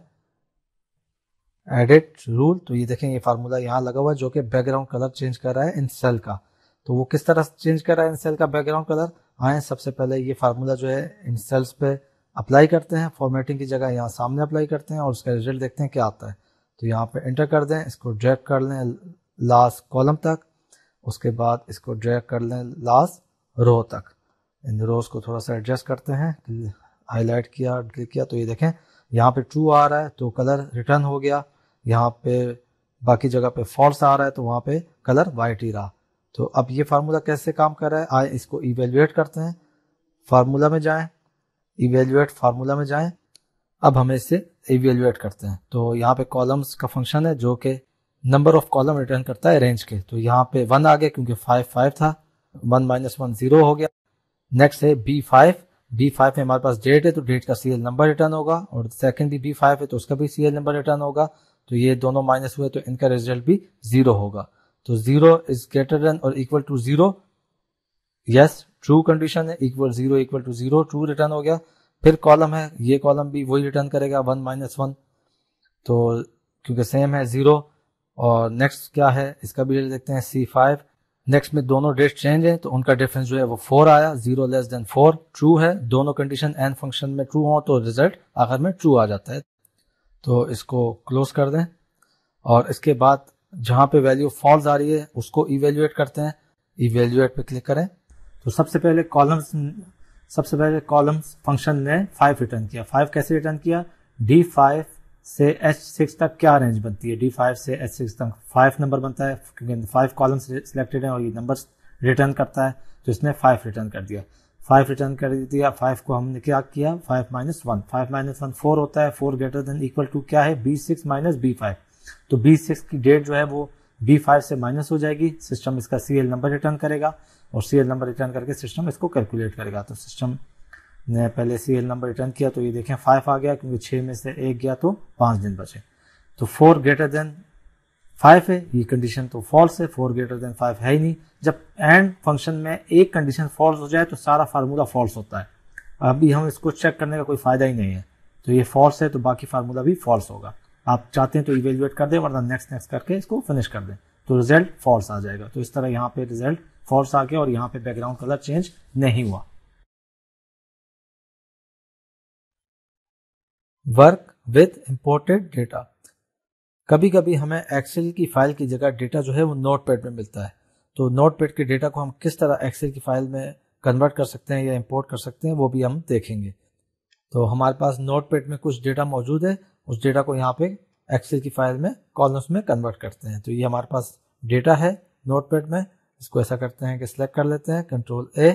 एडिट रूल तो ये देखें, ये फार्मूला यहाँ लगा हुआ है, जो कि बैकग्राउंड कलर चेंज कर रहा है इन सेल का। तो वो किस तरह चेंज कर रहा है इन सेल का बैकग्राउंड कलर आए, सबसे पहले ये फार्मूला जो है इन सेल्स पे अप्लाई करते हैं। फॉर्मेटिंग की जगह यहाँ सामने अप्लाई करते हैं और उसका रिज़ल्ट देखते हैं क्या आता है। तो यहाँ पे एंटर कर दें, इसको ड्रैग कर लें लास्ट कॉलम तक, उसके बाद इसको ड्रैग कर लें लास्ट रो तक। इन रोज को थोड़ा सा एडजस्ट करते हैं हाईलाइट किया क्लिक किया तो ये देखें, यहाँ पे ट्रू आ रहा है तो कलर रिटर्न हो गया। यहाँ पे बाकी जगह पे फॉल्स आ रहा है तो वहाँ पे कलर वाइट ही रहा। तो अब ये फार्मूला कैसे काम कर रहा है, आए इसको इवेल्युएट करते हैं। फार्मूला में जाएँ इवेल्युएट फार्मूला में जाएँ। अब हमें इसे इवेल्युएट करते हैं। तो यहाँ पे कॉलम्स का फ़ंक्शन है, जो कि नंबर ऑफ़ कॉलम रिटर्न करता है रेंज के। तो यहाँ पे वन आ गया क्योंकि फाइव फाइव था। वन माइनस वन ज़ीरो हो गया। नेक्स्ट है बी फाइव बी फाइव में हमारे पास डेट है तो डेट का सीरियल नंबर रिटर्न होगा। और सेकंड भी बी फाइव है तो उसका भी सीरियल नंबर रिटर्न होगा। तो ये दोनों माइनस हुए तो इनका रिज़ल्ट भी ज़ीरो होगा। तो ज़ीरो इज़ ग्रेटर देन और equal to zero yes true condition है equal zero equal to zero true return हो गया। फिर कॉलम है, ये कॉलम भी वही रिटर्न करेगा वन माइनस वन तो क्योंकि सेम है ज़ीरो और नेक्स्ट क्या है? इसका भी देखते हैं सी फाइव नेक्स्ट में दोनों डेट चेंज है तो उनका डिफरेंस जो है वो फोर आया zero less than four true है, दोनों कंडीशन एन फ़ंक्शन में ट्रू हो तो रिज़ल्ट आखिर में ट्रू आ जाता है। तो इसको क्लोज कर दें। और इसके बाद जहाँ पे वैल्यू फॉल्स आ रही है, उसको इवेल्युएट करते हैं। इवेल्युएट पे क्लिक करें। तो सबसे पहले कॉलम्स सबसे पहले कॉलम्स फ़ंक्शन ने फाइव रिटर्न किया। फाइव कैसे रिटर्न किया? डी फाइव से एच सिक्स तक क्या रेंज बनती है? डी फाइव से एच सिक्स तक फाइव नंबर बनता है, क्योंकि फाइव कॉलम सिलेक्टेड है और ये नंबर रिटर्न करता है तो इसने फाइव रिटर्न कर दिया। फाइव रिटर्न कर दिया फाइव को हमने क्या किया? Five minus one five minus one four होता है four greater than equal to क्या है? B six minus B five तो बी सिक्स की डेट जो है वो बी फाइव से माइनस हो जाएगी। सिस्टम इसका सी एल नंबर रिटर्न करेगा और सी एल नंबर रिटर्न करके सिस्टम इसको कैलकुलेट करेगा। तो सिस्टम ने पहले सी एल नंबर रिटर्न किया तो ये देखें फाइव आ गया, क्योंकि छः में से एक गया तो पाँच दिन बचे। तो फोर ग्रेटर देन फाइव है, ये कंडीशन तो फॉल्स है फोर ग्रेटर देन फाइव है ही नहीं। जब एंड फ़ंक्शन में एक कंडीशन फॉल्स हो जाए तो सारा फार्मूला फॉल्स होता है। अभी हम इसको चेक करने का कोई फ़ायदा ही नहीं है। तो ये फॉल्स है तो बाकी फार्मूला भी फॉल्स होगा। आप चाहते हैं तो इवेल्युएट कर दें, वरना नेक्स्ट नेक्स्ट करके इसको फिनिश कर दें। तो रिज़ल्ट फॉल्स आ जाएगा। तो इस तरह यहाँ पे रिज़ल्ट फॉल्स आ गया और यहाँ पे बैकग्राउंड कलर चेंज नहीं हुआ। वर्क विथ इम्पोर्टेड डेटा कभी कभी हमें एक्सेल की फ़ाइल की जगह डेटा जो है वो नोट पैड में मिलता है। तो नोट पैड के डेटा को हम किस तरह एक्सेल की फ़ाइल में कन्वर्ट कर सकते हैं या इंपोर्ट कर सकते हैं वो भी हम देखेंगे। तो हमारे पास नोट पैड में कुछ डेटा मौजूद है, उस डेटा को यहाँ पे एक्सेल की फ़ाइल में कॉलम्स में कन्वर्ट करते हैं। तो ये हमारे पास डेटा है नोट पैड में, इसको ऐसा करते हैं कि सिलेक्ट कर लेते हैं कंट्रोल ए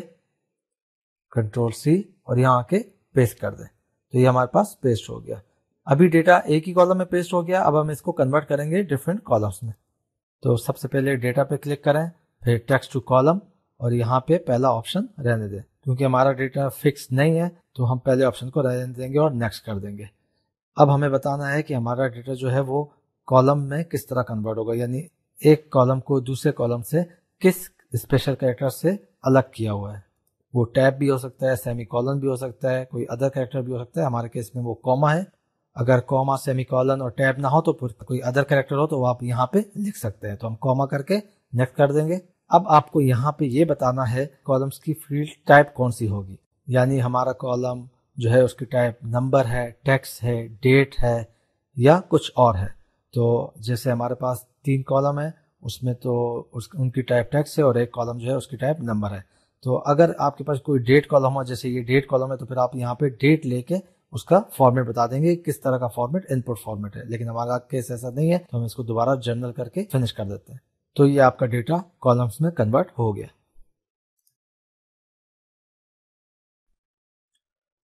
कंट्रोल सी और यहाँ आके पेस्ट कर दें। तो ये हमारे पास पेस्ट हो गया। अभी डेटा एक ही कॉलम में पेस्ट हो गया। अब हम इसको कन्वर्ट करेंगे डिफरेंट कॉलम्स में। तो सबसे पहले डेटा पे क्लिक करें, फिर टेक्स्ट टू कॉलम और यहाँ पे पहला ऑप्शन रहने दें। क्योंकि हमारा डेटा फिक्स नहीं है तो हम पहले ऑप्शन को रहने देंगे और नेक्स्ट कर देंगे। अब हमें बताना है कि हमारा डेटा जो है वो कॉलम में किस तरह कन्वर्ट होगा? यानी एक कॉलम को दूसरे कॉलम से किस स्पेशल कैरेक्टर से अलग किया हुआ है? वो टैप भी हो सकता है सेमी कॉलन भी हो सकता है, कोई अदर कैरेक्टर भी हो सकता है, हमारे केस में वो कॉमा है। अगर कॉमा सेमी कॉलन और टैब ना हो तो फिर कोई अदर कैरेक्टर हो तो आप यहाँ पे लिख सकते हैं। तो हम कॉमा करके नेक्स्ट कर देंगे। अब आपको यहाँ पे ये बताना है कॉलम्स की फ़ील्ड टाइप कौन सी होगी। यानी हमारा कॉलम जो है उसकी टाइप नंबर है टेक्स्ट है डेट है या कुछ और है। तो जैसे हमारे पास तीन कॉलम है, उसमें तो उस, उनकी टाइप टेक्स्ट है और एक कॉलम जो है उसकी टाइप नंबर है। तो अगर आपके पास कोई डेट कॉलम हो, जैसे ये डेट कॉलम है तो फिर आप यहाँ पे डेट लेके उसका फॉर्मेट बता देंगे किस तरह का फॉर्मेट इनपुट फॉर्मेट है। लेकिन हमारा केस ऐसा नहीं है तो हम इसको दोबारा जर्नल करके फिनिश कर देते हैं। तो ये आपका डेटा कॉलम्स में कन्वर्ट हो गया।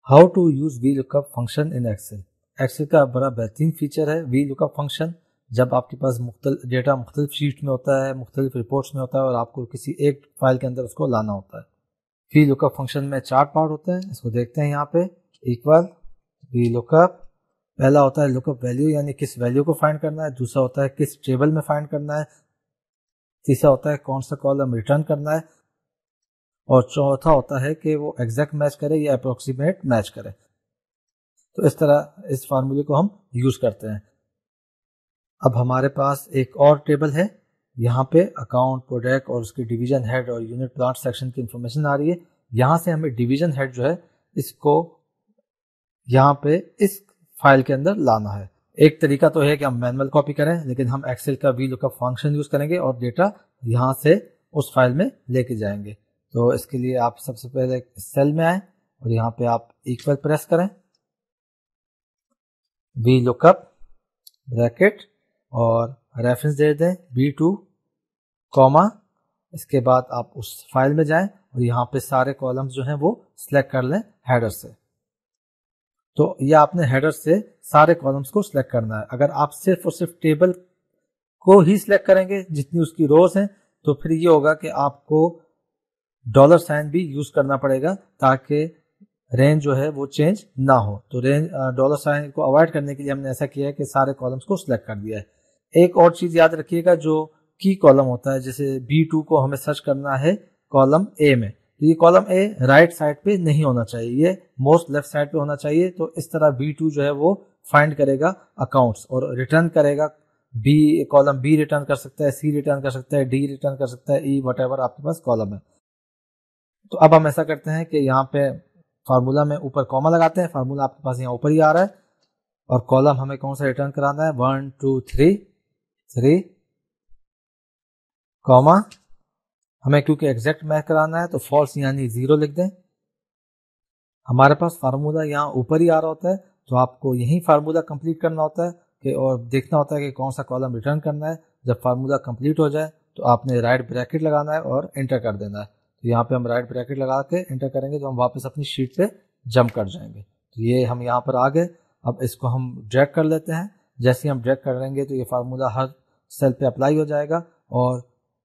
How to use V lookup function in Excel Excel का बड़ा बेहतरीन फीचर है वी लुकअप फ़ंक्शन जब आपके पास मुख्तल डेटा मुख्तलिफ़ शीट में होता है, मुख्तलिफ़ रिपोर्ट्स में होता है और आपको किसी एक फ़ाइल के अंदर उसको लाना होता है। वी लुकअप फ़ंक्शन में चार पार्ट होते हैं, इसको देखते हैं यहाँ पे। इक्वल वी लुकअप पहला होता है लुकअप वैल्यू यानी किस वैल्यू को फाइंड करना है, दूसरा होता है किस टेबल में फाइंड करना है, तीसरा होता है कौन सा कॉलम रिटर्न करना है, और चौथा होता है कि वो एग्जैक्ट मैच करे या अप्रोक्सीमेट मैच करे। तो इस तरह, इस फार्मूले को हम यूज़ करते हैं। अब हमारे पास एक और टेबल है। यहाँ पे अकाउंट प्रोडक्ट और उसके डिवीज़न हेड और यूनिट प्लांट सेक्शन की इंफॉर्मेशन आ रही है। यहाँ से हमें डिवीज़न हेड जो है, इसको यहाँ पे इस फ़ाइल के अंदर लाना है। एक तरीका तो है कि हम मैनुअल कॉपी करें, लेकिन हम एक्सेल का वी लुकअप फ़ंक्शन यूज़ करेंगे और डेटा यहाँ से उस फ़ाइल में लेके जाएँगे। तो इसके लिए आप सबसे पहले सेल में आए और यहाँ पे आप इक्वल प्रेस करें। वी लुकअप ब्रैकेट और रेफरेंस दे दें बी टू कॉमा इसके बाद आप उस फ़ाइल में जाएँ और यहाँ पे सारे कॉलम्स जो हैं वो सिलेक्ट कर लें हेडर से। तो ये आपने हेडर से सारे कॉलम्स को सिलेक्ट करना है। अगर आप सिर्फ़ और सिर्फ़ टेबल को ही सिलेक्ट करेंगे, जितनी उसकी रोज हैं तो फिर ये होगा कि आपको डॉलर साइन भी यूज़ करना पड़ेगा ताकि रेंज जो है वो चेंज ना हो। तो रेंज डॉलर साइन को अवॉइड करने के लिए हमने ऐसा किया है कि सारे कॉलम्स को सिलेक्ट कर दिया है। एक और चीज़ याद रखिएगा, जो की कॉलम होता है, जैसे बी टू को हमें सर्च करना है कॉलम ए में। तो ये कॉलम ए राइट साइड पे नहीं होना चाहिए, ये मोस्ट लेफ़्ट साइड पे होना चाहिए तो इस तरह बी टू जो है वो फाइंड करेगा अकाउंट्स और रिटर्न करेगा। बी, कॉलम बी रिटर्न कर सकता है, सी रिटर्न कर सकता है, डी रिटर्न कर सकता है, ई वट आपके पास कॉलम है। तो अब हम ऐसा करते हैं कि यहाँ पे फार्मूला में ऊपर कॉमा लगाते हैं, फार्मूला आपके पास यहाँ ऊपर ही आ रहा है। और कॉलम हमें कौन सा रिटर्न कराना है? One, two, three. Three comma हमें क्योंकि एग्जैक्ट मैच कराना है तो फॉल्स यानी ज़ीरो लिख दें। हमारे पास फार्मूला यहाँ ऊपर ही आ रहा होता है तो आपको यही फार्मूला कंप्लीट करना होता है कि, और देखना होता है कि कौन सा कॉलम रिटर्न करना है। जब फार्मूला कंप्लीट हो जाए तो आपने राइट ब्रैकेट लगाना है और एंटर कर देना है। तो यहाँ पे हम राइट ब्रैकेट लगा के एंटर करेंगे तो हम वापस अपनी शीट पे जंप कर जाएँगे। तो ये हम यहाँ पर आ गए। अब इसको हम ड्रैग कर लेते हैं। जैसे ही हम ड्रैग करेंगे तो ये फार्मूला हर सेल पे अप्लाई हो जाएगा और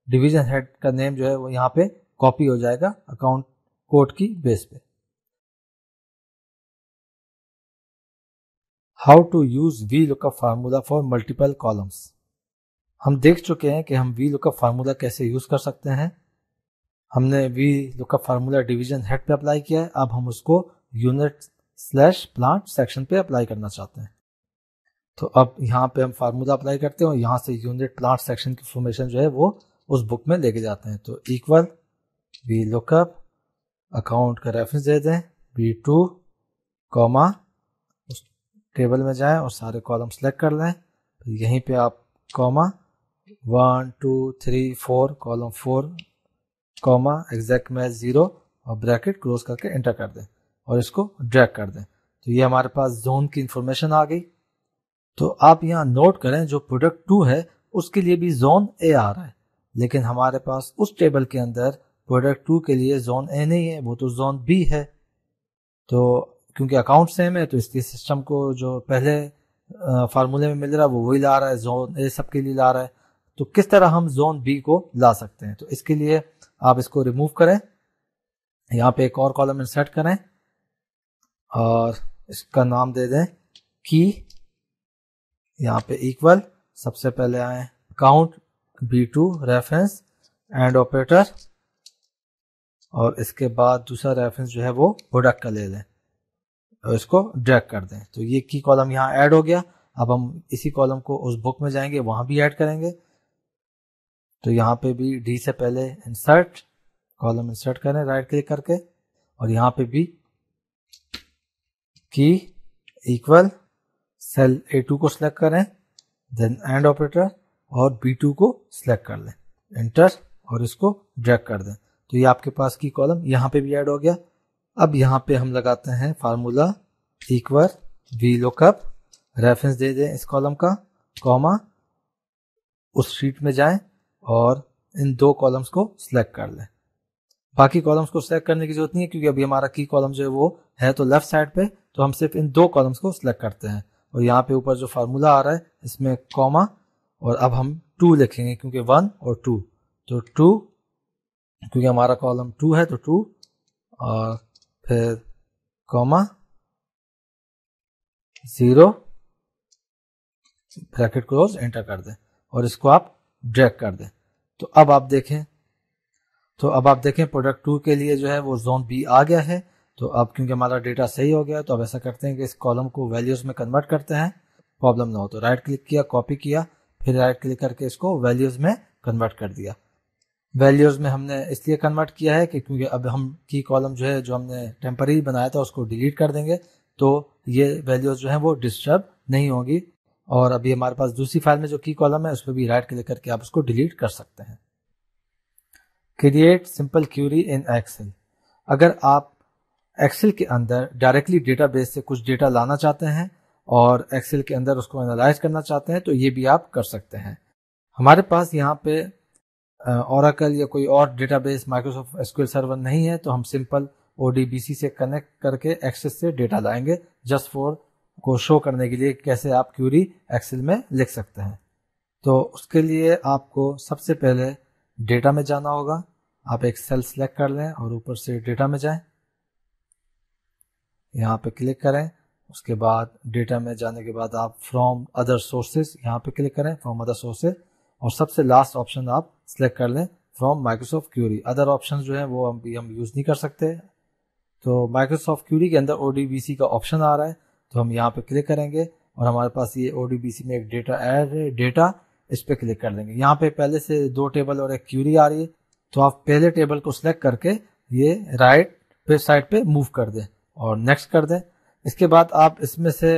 डिवीज़न हेड का नेम जो है वो यहाँ पे कॉपी हो जाएगा अकाउंट कोड की बेस पे। How to use V lookup formula for multiple columns हम देख चुके हैं कि हम वी लुकअप फार्मूला कैसे यूज़ कर सकते हैं। हमने V lookup formula division head पे अप्लाई किया है। अब हम उसको यूनिट स्लैश प्लांट सेक्शन पे अप्लाई करना चाहते हैं। तो अब यहाँ पे हम फार्मूला अप्लाई करते हैं और यहाँ से यूनिट प्लांट सेक्शन की इंफॉर्मेशन जो है वो उस बुक में लेके जाते हैं। तो इक्वल वी लुकअप अकाउंट का रेफरेंस दे दें बी टू कॉमा उस टेबल में जाएँ और सारे कॉलम सेलेक्ट कर लें। फिर यहीं पे आप comma one two three four column four comma exact match zero और ब्रैकेट क्लोज करके एंटर कर दें और इसको ड्रैग कर दें। तो ये हमारे पास जोन की इंफॉर्मेशन आ गई। तो आप यहाँ नोट करें जो प्रोडक्ट टू है, उसके लिए भी जोन ए आ रहा है। लेकिन हमारे पास उस टेबल के अंदर प्रोडक्ट टू के लिए जोन ए नहीं है, वो तो जोन बी है। तो क्योंकि अकाउंट सेम है तो इसलिए सिस्टम को जो पहले फार्मूले में मिल रहा है, वो वही ला रहा है जोन ए सबके लिए ला रहा है। तो किस तरह हम जोन बी को ला सकते हैं? तो इसके लिए आप इसको रिमूव करें। यहाँ पे एक और कॉलम इंसर्ट करें और इसका नाम दे दें की यहाँ पे इक्वल सबसे पहले आए count B two reference and operator और इसके बाद दूसरा रेफरेंस जो है वो प्रोडक्ट का ले लें और इसको ड्रैग कर दें। तो ये की कॉलम यहाँ ऐड हो गया। अब हम इसी कॉलम को उस बुक में जाएँगे, वहाँ भी ऐड करेंगे। तो यहाँ पे भी डी से पहले इंसर्ट कॉलम इंसर्ट करें राइट क्लिक करके और यहाँ पे भी की इक्वल सेल ए टू को सिलेक्ट करें देन एंड ऑपरेटर और बी टू को सिलेक्ट कर लें। एंटर और इसको ड्रैग कर दें। तो ये आपके पास की कॉलम यहाँ पे भी ऐड हो गया। अब यहाँ पे हम लगाते हैं formula equal V lookup reference दे दें इस कॉलम का कॉमा उस शीट में जाएँ और इन दो कॉलम्स को सिलेक्ट कर लें। बाकी कॉलम्स को सिलेक्ट करने की ज़रूरत नहीं है, क्योंकि अभी हमारा की कॉलम जो है वो है तो लेफ़्ट साइड पे तो हम सिर्फ़ इन दो कॉलम्स को सिलेक्ट करते हैं। और यहाँ पे ऊपर जो फार्मूला आ रहा है, इसमें कॉमा और अब हम टू लिखेंगे क्योंकि वन और टू तो टू क्योंकि हमारा कॉलम टू है तो टू और फिर comma zero bracket close enter कर दें और इसको आप ड्रैग कर दें। तो अब आप देखें तो अब आप देखें प्रोडक्ट टू के लिए जो है वो जोन बी आ गया है। तो अब क्योंकि हमारा डेटा सही हो गया तो अब ऐसा करते हैं कि इस कॉलम को वैल्यूज़ में कन्वर्ट करते हैं। प्रॉब्लम ना हो तो राइट क्लिक किया कॉपी किया, फिर राइट क्लिक करके इसको वैल्यूज़ में कन्वर्ट कर दिया। वैल्यूज़ में हमने इसलिए कन्वर्ट किया है कि क्योंकि अब हम की कॉलम जो है, जो हमने टेम्पररी बनाया था, उसको डिलीट कर देंगे तो ये वैल्यूज़ जो है वो डिस्टर्ब नहीं होगी। और अभी हमारे पास दूसरी फ़ाइल में जो की कॉलम है, उस पर भी राइट क्लिक करके आप उसको डिलीट कर सकते हैं। Create simple query in Excel अगर आप एक्सेल के अंदर डायरेक्टली डेटाबेस से कुछ डेटा लाना चाहते हैं और एक्सेल के अंदर उसको एनालाइज करना चाहते हैं तो ये भी आप कर सकते हैं। हमारे पास यहाँ पे ओरेकल या कोई और डेटाबेस माइक्रोसॉफ्ट एसक्यूएल सर्वर नहीं है तो हम सिंपल ओडीबीसी से कनेक्ट करके एक्सेस से डेटा लाएँगे जस्ट फॉर को शो करने के लिए कैसे आप क्यूरी एक्सेल में लिख सकते हैं। तो उसके लिए आपको सबसे पहले डेटा में जाना होगा। आप एक सेल सेलेक्ट कर लें और ऊपर से डेटा में जाएँ। यहाँ पे क्लिक करें, उसके बाद डेटा में जाने के बाद आप फ्रॉम अदर सोर्सेज यहाँ पे क्लिक करें फ्रॉम अदर सोर्सेज और सबसे लास्ट ऑप्शन आप सिलेक्ट कर लें from Microsoft query other option जो है वो हम हम यूज़ नहीं कर सकते। तो माइक्रोसॉफ्ट क्यूरी के अंदर ओडीबीसी का ऑप्शन आ रहा है तो हम यहाँ पे क्लिक करेंगे, और हमारे पास ये ओडीबीसी में एक डेटा ऐड है डेटा इस पर क्लिक कर देंगे यहाँ पे पहले से दो टेबल और एक क्यूरी आ रही है तो आप पहले टेबल को सिलेक्ट करके ये राइट पे साइड पे मूव कर दें। और नेक्स्ट कर दें। इसके बाद आप इसमें से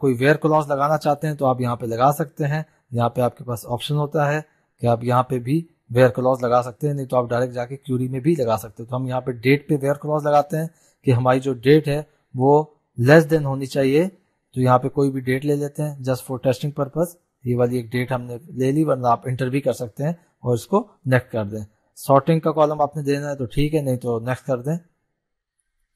कोई वेयर क्लॉज लगाना चाहते हैं तो आप यहाँ पे लगा सकते हैं। यहाँ पे आपके पास ऑप्शन होता है कि आप यहाँ पे भी वेयर क्लॉज लगा सकते हैं, नहीं तो आप डायरेक्ट जाके क्यूरी में भी लगा सकते हैं। तो हम यहाँ पे डेट पे वेयर क्लॉज लगाते हैं कि हमारी जो डेट है वो लेस देन होनी चाहिए। तो यहाँ पे कोई भी डेट ले लेते हैं जस्ट फॉर टेस्टिंग पर्पज ये वाली एक डेट हमने ले ली, वरना आप इंटर भी कर सकते हैं और इसको नेक्स्ट कर दें। सॉर्टिंग का कॉलम आपने देना है तो ठीक है, नहीं तो नेक्स्ट कर दें।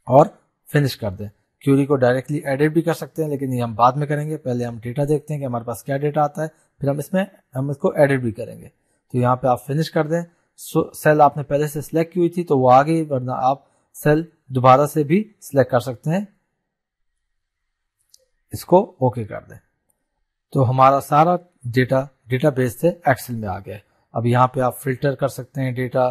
और फिनिश कर दें। क्यूरी को डायरेक्टली एडिट भी कर सकते हैं, लेकिन ये हम बाद में करेंगे। पहले हम डेटा देखते हैं कि हमारे पास क्या डेटा आता है, फिर हम इसमें, हम इसको एडिट भी करेंगे। तो यहाँ पे आप फिनिश कर दें। सेल आपने पहले से सिलेक्ट की हुई थी तो वो आ गई, वरना आप सेल दोबारा से भी सिलेक्ट कर सकते हैं। इसको ओके कर दें। तो हमारा सारा डेटा डेटाबेस से एक्सेल में आ गया अब यहाँ पे आप फ़िल्टर कर सकते हैं डेटा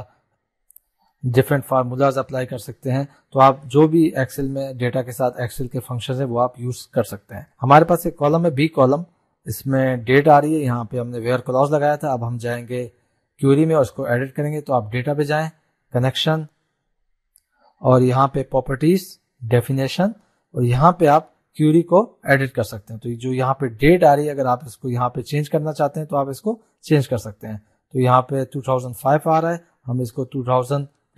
डिफरेंट फार्मूलाज अप्लाई कर सकते हैं। तो आप जो भी एक्सेल में डेटा के साथ एक्सेल के फ़ंक्शन है, वो आप यूज़ कर सकते हैं। हमारे पास एक कॉलम है बी कॉलम इसमें डेट आ रही है, यहाँ पे हमने वेयर क्लॉज लगाया था। अब हम जाएँगे क्यूरी में और उसको एडिट करेंगे। तो आप डेटा पे जाएँ कनेक्शन और यहाँ पे प्रॉपर्टीज़ डेफिनेशन और यहाँ पे आप क्यूरी को एडिट कर सकते हैं। तो जो यहाँ पे डेट आ रही है, अगर आप इसको यहाँ पे चेंज करना चाहते हैं तो आप इसको चेंज कर सकते हैं। तो यहाँ पे 2005 आ रहा है, हम इसको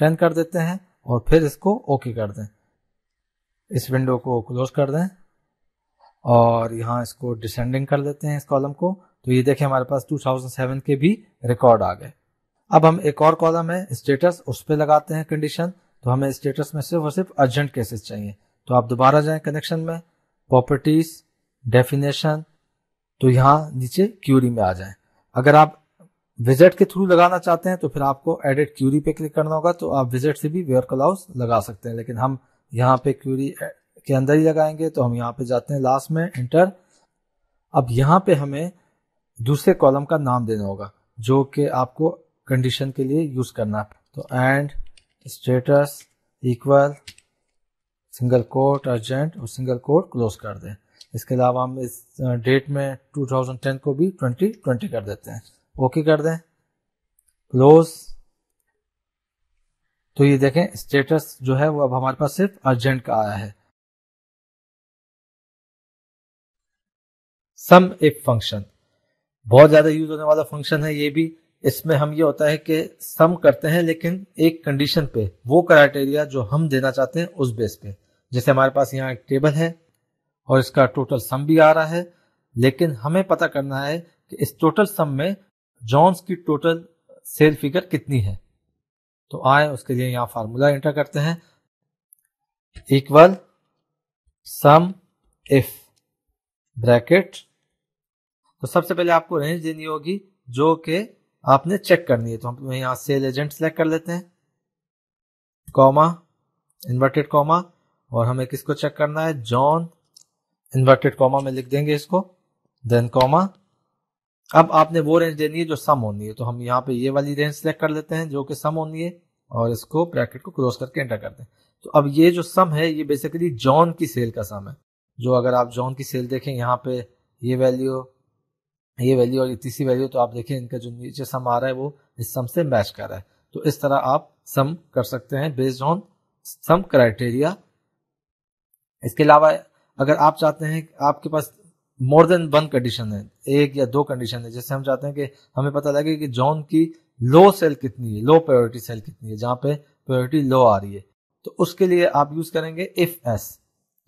2010 कर देते हैं और फिर इसको ओके कर दें। इस विंडो को क्लोज कर दें और यहाँ इसको डिसेंडिंग कर देते हैं इस कॉलम को। तो ये देखें हमारे पास 2007 के भी रिकॉर्ड आ गए। अब हम एक और कॉलम है स्टेटस उस पर लगाते हैं कंडीशन तो हमें स्टेटस में सिर्फ़ और सिर्फ़ अर्जेंट केसेस चाहिए। तो आप दोबारा जाएँ कनेक्शन में प्रॉपर्टीज़ डेफिनेशन तो यहाँ नीचे क्यूरी में आ जाएँ। अगर आप विज़िट के थ्रू लगाना चाहते हैं तो फिर आपको एडिट क्यूरी पे क्लिक करना होगा तो आप विज़िट से भी वेयर क्लाउस लगा सकते हैं। लेकिन हम यहाँ पे क्यूरी के अंदर ही लगाएँगे तो हम यहाँ पे जाते हैं लास्ट में इंटर अब यहाँ पे हमें दूसरे कॉलम का नाम देना होगा, जो कि आपको कंडीशन के लिए यूज़ करना तो and, status, equal, single quote, urgent और सिंगल कोट क्लोज कर दें। इसके अलावा हम इस डेट में 2010 को भी 2020 कर देते हैं। ओके कर दें। क्लोज तो ये देखें स्टेटस जो है वो अब हमारे पास सिर्फ़ अर्जेंट का आया है। सम इफ़ फ़ंक्शन बहुत ज़्यादा यूज़ होने वाला फ़ंक्शन है ये भी। इसमें हम ये होता है कि सम करते हैं, लेकिन एक कंडीशन पे, वो क्राइटेरिया जो हम देना चाहते हैं उस बेस पे। जैसे हमारे पास यहाँ एक टेबल है, और इसका टोटल सम भी आ रहा है, लेकिन हमें पता करना है कि इस टोटल सम में जॉन्स की टोटल सेल फिगर कितनी है? तो आए, उसके लिए यहाँ फार्मूला एंटर करते हैं। इक्वल सम इफ़ ब्रैकेट तो सबसे पहले आपको रेंज देनी होगी, जो कि आपने चेक करनी है। तो हम यहाँ सेल एजेंट सेलेक्ट कर लेते हैं। कॉमा इन्वर्टेड कॉमा और हमें किसको चेक करना है? जॉन इन्वर्टेड कॉमा में लिख देंगे इसको। देन कॉमा अब आपने वो रेंज देनी है जो सम होनी है। तो हम यहाँ पे ये वाली रेंज सेलेक्ट कर लेते हैं जो कि सम होनी है और इसको ब्रैकेट को क्रॉस करके एंटर करते हैं। तो अब ये जो सम है, ये बेसिकली जॉन की सेल का सम है। जो अगर आप जॉन की सेल देखें, यहाँ पे ये वैल्यू ये वैल्यू और तीसरी वैल्यू तो आप देखें इनका जो नीचे सम आ रहा है वो इस सम से मैच कर रहा है। तो इस तरह आप सम कर सकते हैं बेस्ड ऑन सम क्राइटेरिया इसके अलावा अगर आप चाहते हैं आपके पास मोर देन वन कंडीशन है, एक या दो कंडीशन है जैसे हम चाहते हैं कि हमें पता लगे कि जॉन की लो सेल कितनी है लो प्रायोरिटी सेल कितनी है, जहाँ पे प्रायोरिटी लो आ रही है। तो उसके लिए आप यूज़ करेंगे इफ़ एस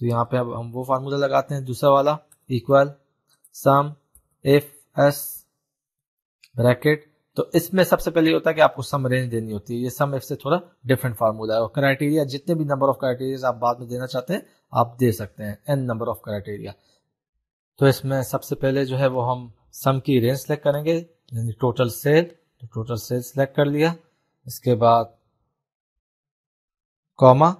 तो यहाँ पे अब हम वो फार्मूला लगाते हैं, दूसरा वाला equal SUMIFS bracket तो इसमें सबसे पहले होता है कि आपको सम रेंज देनी होती है। ये सम इफ़ से थोड़ा डिफरेंट फार्मूला है। और क्राइटेरिया जितने भी नंबर ऑफ़ क्राइटेरिया आप बाद में देना चाहते हैं, आप दे सकते हैं एन नंबर ऑफ़ क्राइटेरिया तो इसमें सबसे पहले जो है वो हम सम की रेंज सेलेक्ट करेंगे, यानी टोटल सेल तो टोटल सेल सेलेक्ट कर लिया। इसके बाद कॉमा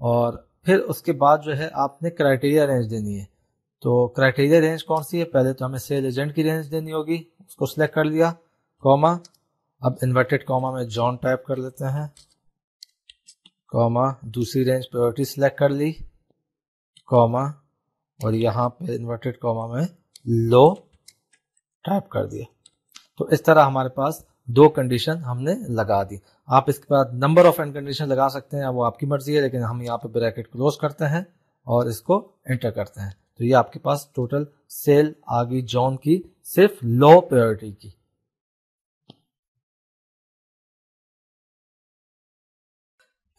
और फिर उसके बाद जो है आपने क्राइटेरिया रेंज देनी है। तो क्राइटेरिया रेंज कौन सी है? पहले तो हमें सेल एजेंट की रेंज देनी होगी, उसको सिलेक्ट कर लिया कॉमा अब इन्वर्टेड कॉमा में जॉन टाइप कर लेते हैं। कॉमा दूसरी रेंज प्रायोरिटी सिलेक्ट कर ली कॉमा और यहाँ पे इन्वर्टेड कॉमा में लो टाइप कर दिया। तो इस तरह हमारे पास दो कंडीशन हमने लगा दी। आप इसके बाद नंबर ऑफ़ एंड कंडीशन लगा सकते हैं, वो आपकी मर्ज़ी है, लेकिन हम यहाँ पे ब्रैकेट क्लोज करते हैं और इसको एंटर करते हैं। तो ये आपके पास टोटल सेल आ गई जॉन की, सिर्फ़ लो प्रायोरिटी की।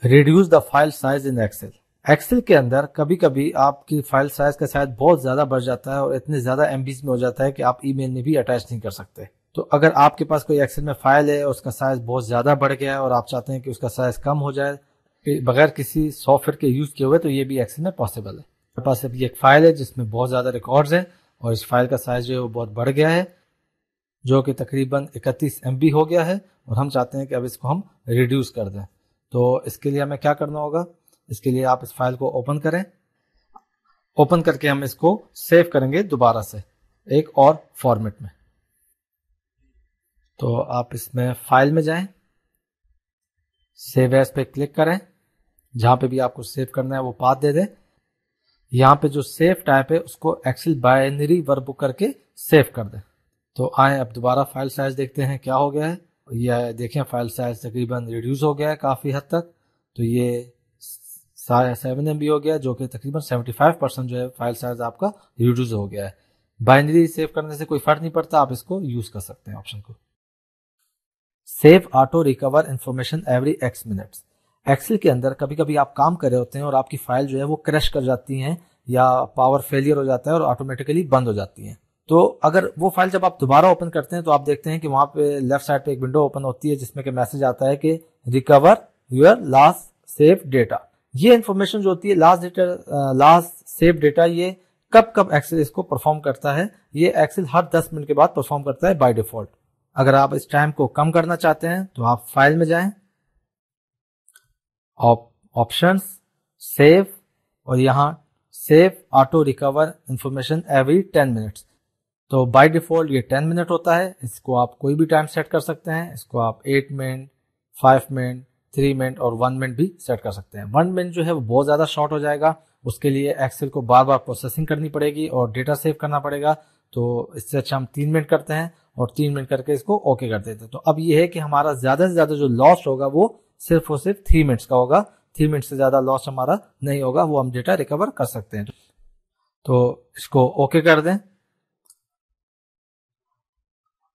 Reduce the file size in Excel Excel के अंदर कभी कभी आपकी फ़ाइल साइज़ का शायद बहुत ज़्यादा बढ़ जाता है और इतने ज़्यादा एमबीज में हो जाता है कि आप ईमेल में भी अटैच नहीं कर सकते। तो अगर आपके पास कोई एक्सेल में फ़ाइल है और उसका साइज़ बहुत ज़्यादा बढ़ गया है और आप चाहते हैं कि उसका साइज़ कम हो जाए बगैर किसी सॉफ्टवेयर के यूज़ किए हुए तो ये भी एक्सेल में पॉसिबल है। मेरे पास अभी एक फ़ाइल है जिसमें बहुत ज़्यादा रिकॉर्ड्स हैं और इस फ़ाइल का साइज़ जो है वो बहुत बढ़ गया है, जो कि तकरीबन इकतीस एम हो गया है और हम चाहते हैं कि अब इसको हम रिड्यूस कर दें। तो इसके लिए हमें क्या करना होगा? इसके लिए आप इस फ़ाइल को ओपन करें। ओपन करके हम इसको सेव करेंगे दोबारा से, एक और फॉर्मेट में। तो आप इसमें फ़ाइल में जाएँ, सेव एस पे क्लिक करें, जहाँ पे भी आपको सेव करना है वो पाथ दे दें। यहाँ पे जो सेव टाइप है उसको एक्सेल बाइनरी वर्ब करके सेव कर दें। तो आए अब दोबारा फ़ाइल साइज़ देखते हैं क्या हो गया है। ये देखें, फ़ाइल साइज़ तकरीबन रिड्यूस हो गया है काफ़ी हद तक। तो ये सेवन एम हो गया, जो कि तकरीबन सेवेंटी फाइव परसेंट जो है फ़ाइल साइज़ आपका रिड्यूस हो गया है। बाइनरी सेव करने से कोई फ़र्क नहीं पड़ता, आप इसको यूज़ कर सकते हैं ऑप्शन को। Save auto recover information every X minutes Excel के अंदर कभी कभी आप काम कर रहे होते हैं और आपकी फ़ाइल जो है वो क्रैश कर जाती है या पावर फेलियर हो जाता है और ऑटोमेटिकली बंद हो जाती है। तो अगर वो फ़ाइल जब आप दोबारा ओपन करते हैं तो आप देखते हैं कि वहाँ पे लेफ़्ट साइड पे एक विंडो ओपन होती है, जिसमें के मैसेज आता है कि recover your last save data ये इन्फॉर्मेशन जो होती है last data last save data ये कब कब एक्सेल इसको परफॉर्म करता है? ये एक्सेल हर 10 मिनट के बाद परफॉर्म करता है बाय डिफ़ॉल्ट अगर आप इस टाइम को कम करना चाहते हैं तो आप फ़ाइल में जाएँ। ऑप्शंस सेव और यहाँ save auto recover information every 10 minutes तो बाय डिफ़ॉल्ट ये टेन मिनट होता है। इसको आप कोई भी टाइम सेट कर सकते हैं। इसको आप eight minute five minute three minute और वन मिनट भी सेट कर सकते हैं। वन मिनट जो है वो बहुत ज़्यादा शॉर्ट हो जाएगा, उसके लिए एक्सेल को बार बार प्रोसेसिंग करनी पड़ेगी और डेटा सेव करना पड़ेगा तो इससे अच्छा हम तीन मिनट करते हैं और तीन मिनट करके इसको ओके कर देते हैं। तो अब ये है कि हमारा ज़्यादा से ज़्यादा जो लॉस होगा वो सिर्फ़ और सिर्फ़ थ्री मिनट्स का होगा। थ्री मिनट से ज़्यादा लॉस हमारा नहीं होगा, वो हम डेटा रिकवर कर सकते हैं। तो इसको ओके कर दें।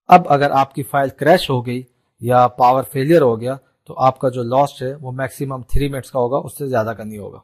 अब अगर आपकी फ़ाइल क्रैश हो गई या पावर फेलियर हो गया तो आपका जो लॉस्ट है वो मैक्सिमम थ्री मिनट्स का होगा, उससे ज़्यादा का नहीं होगा।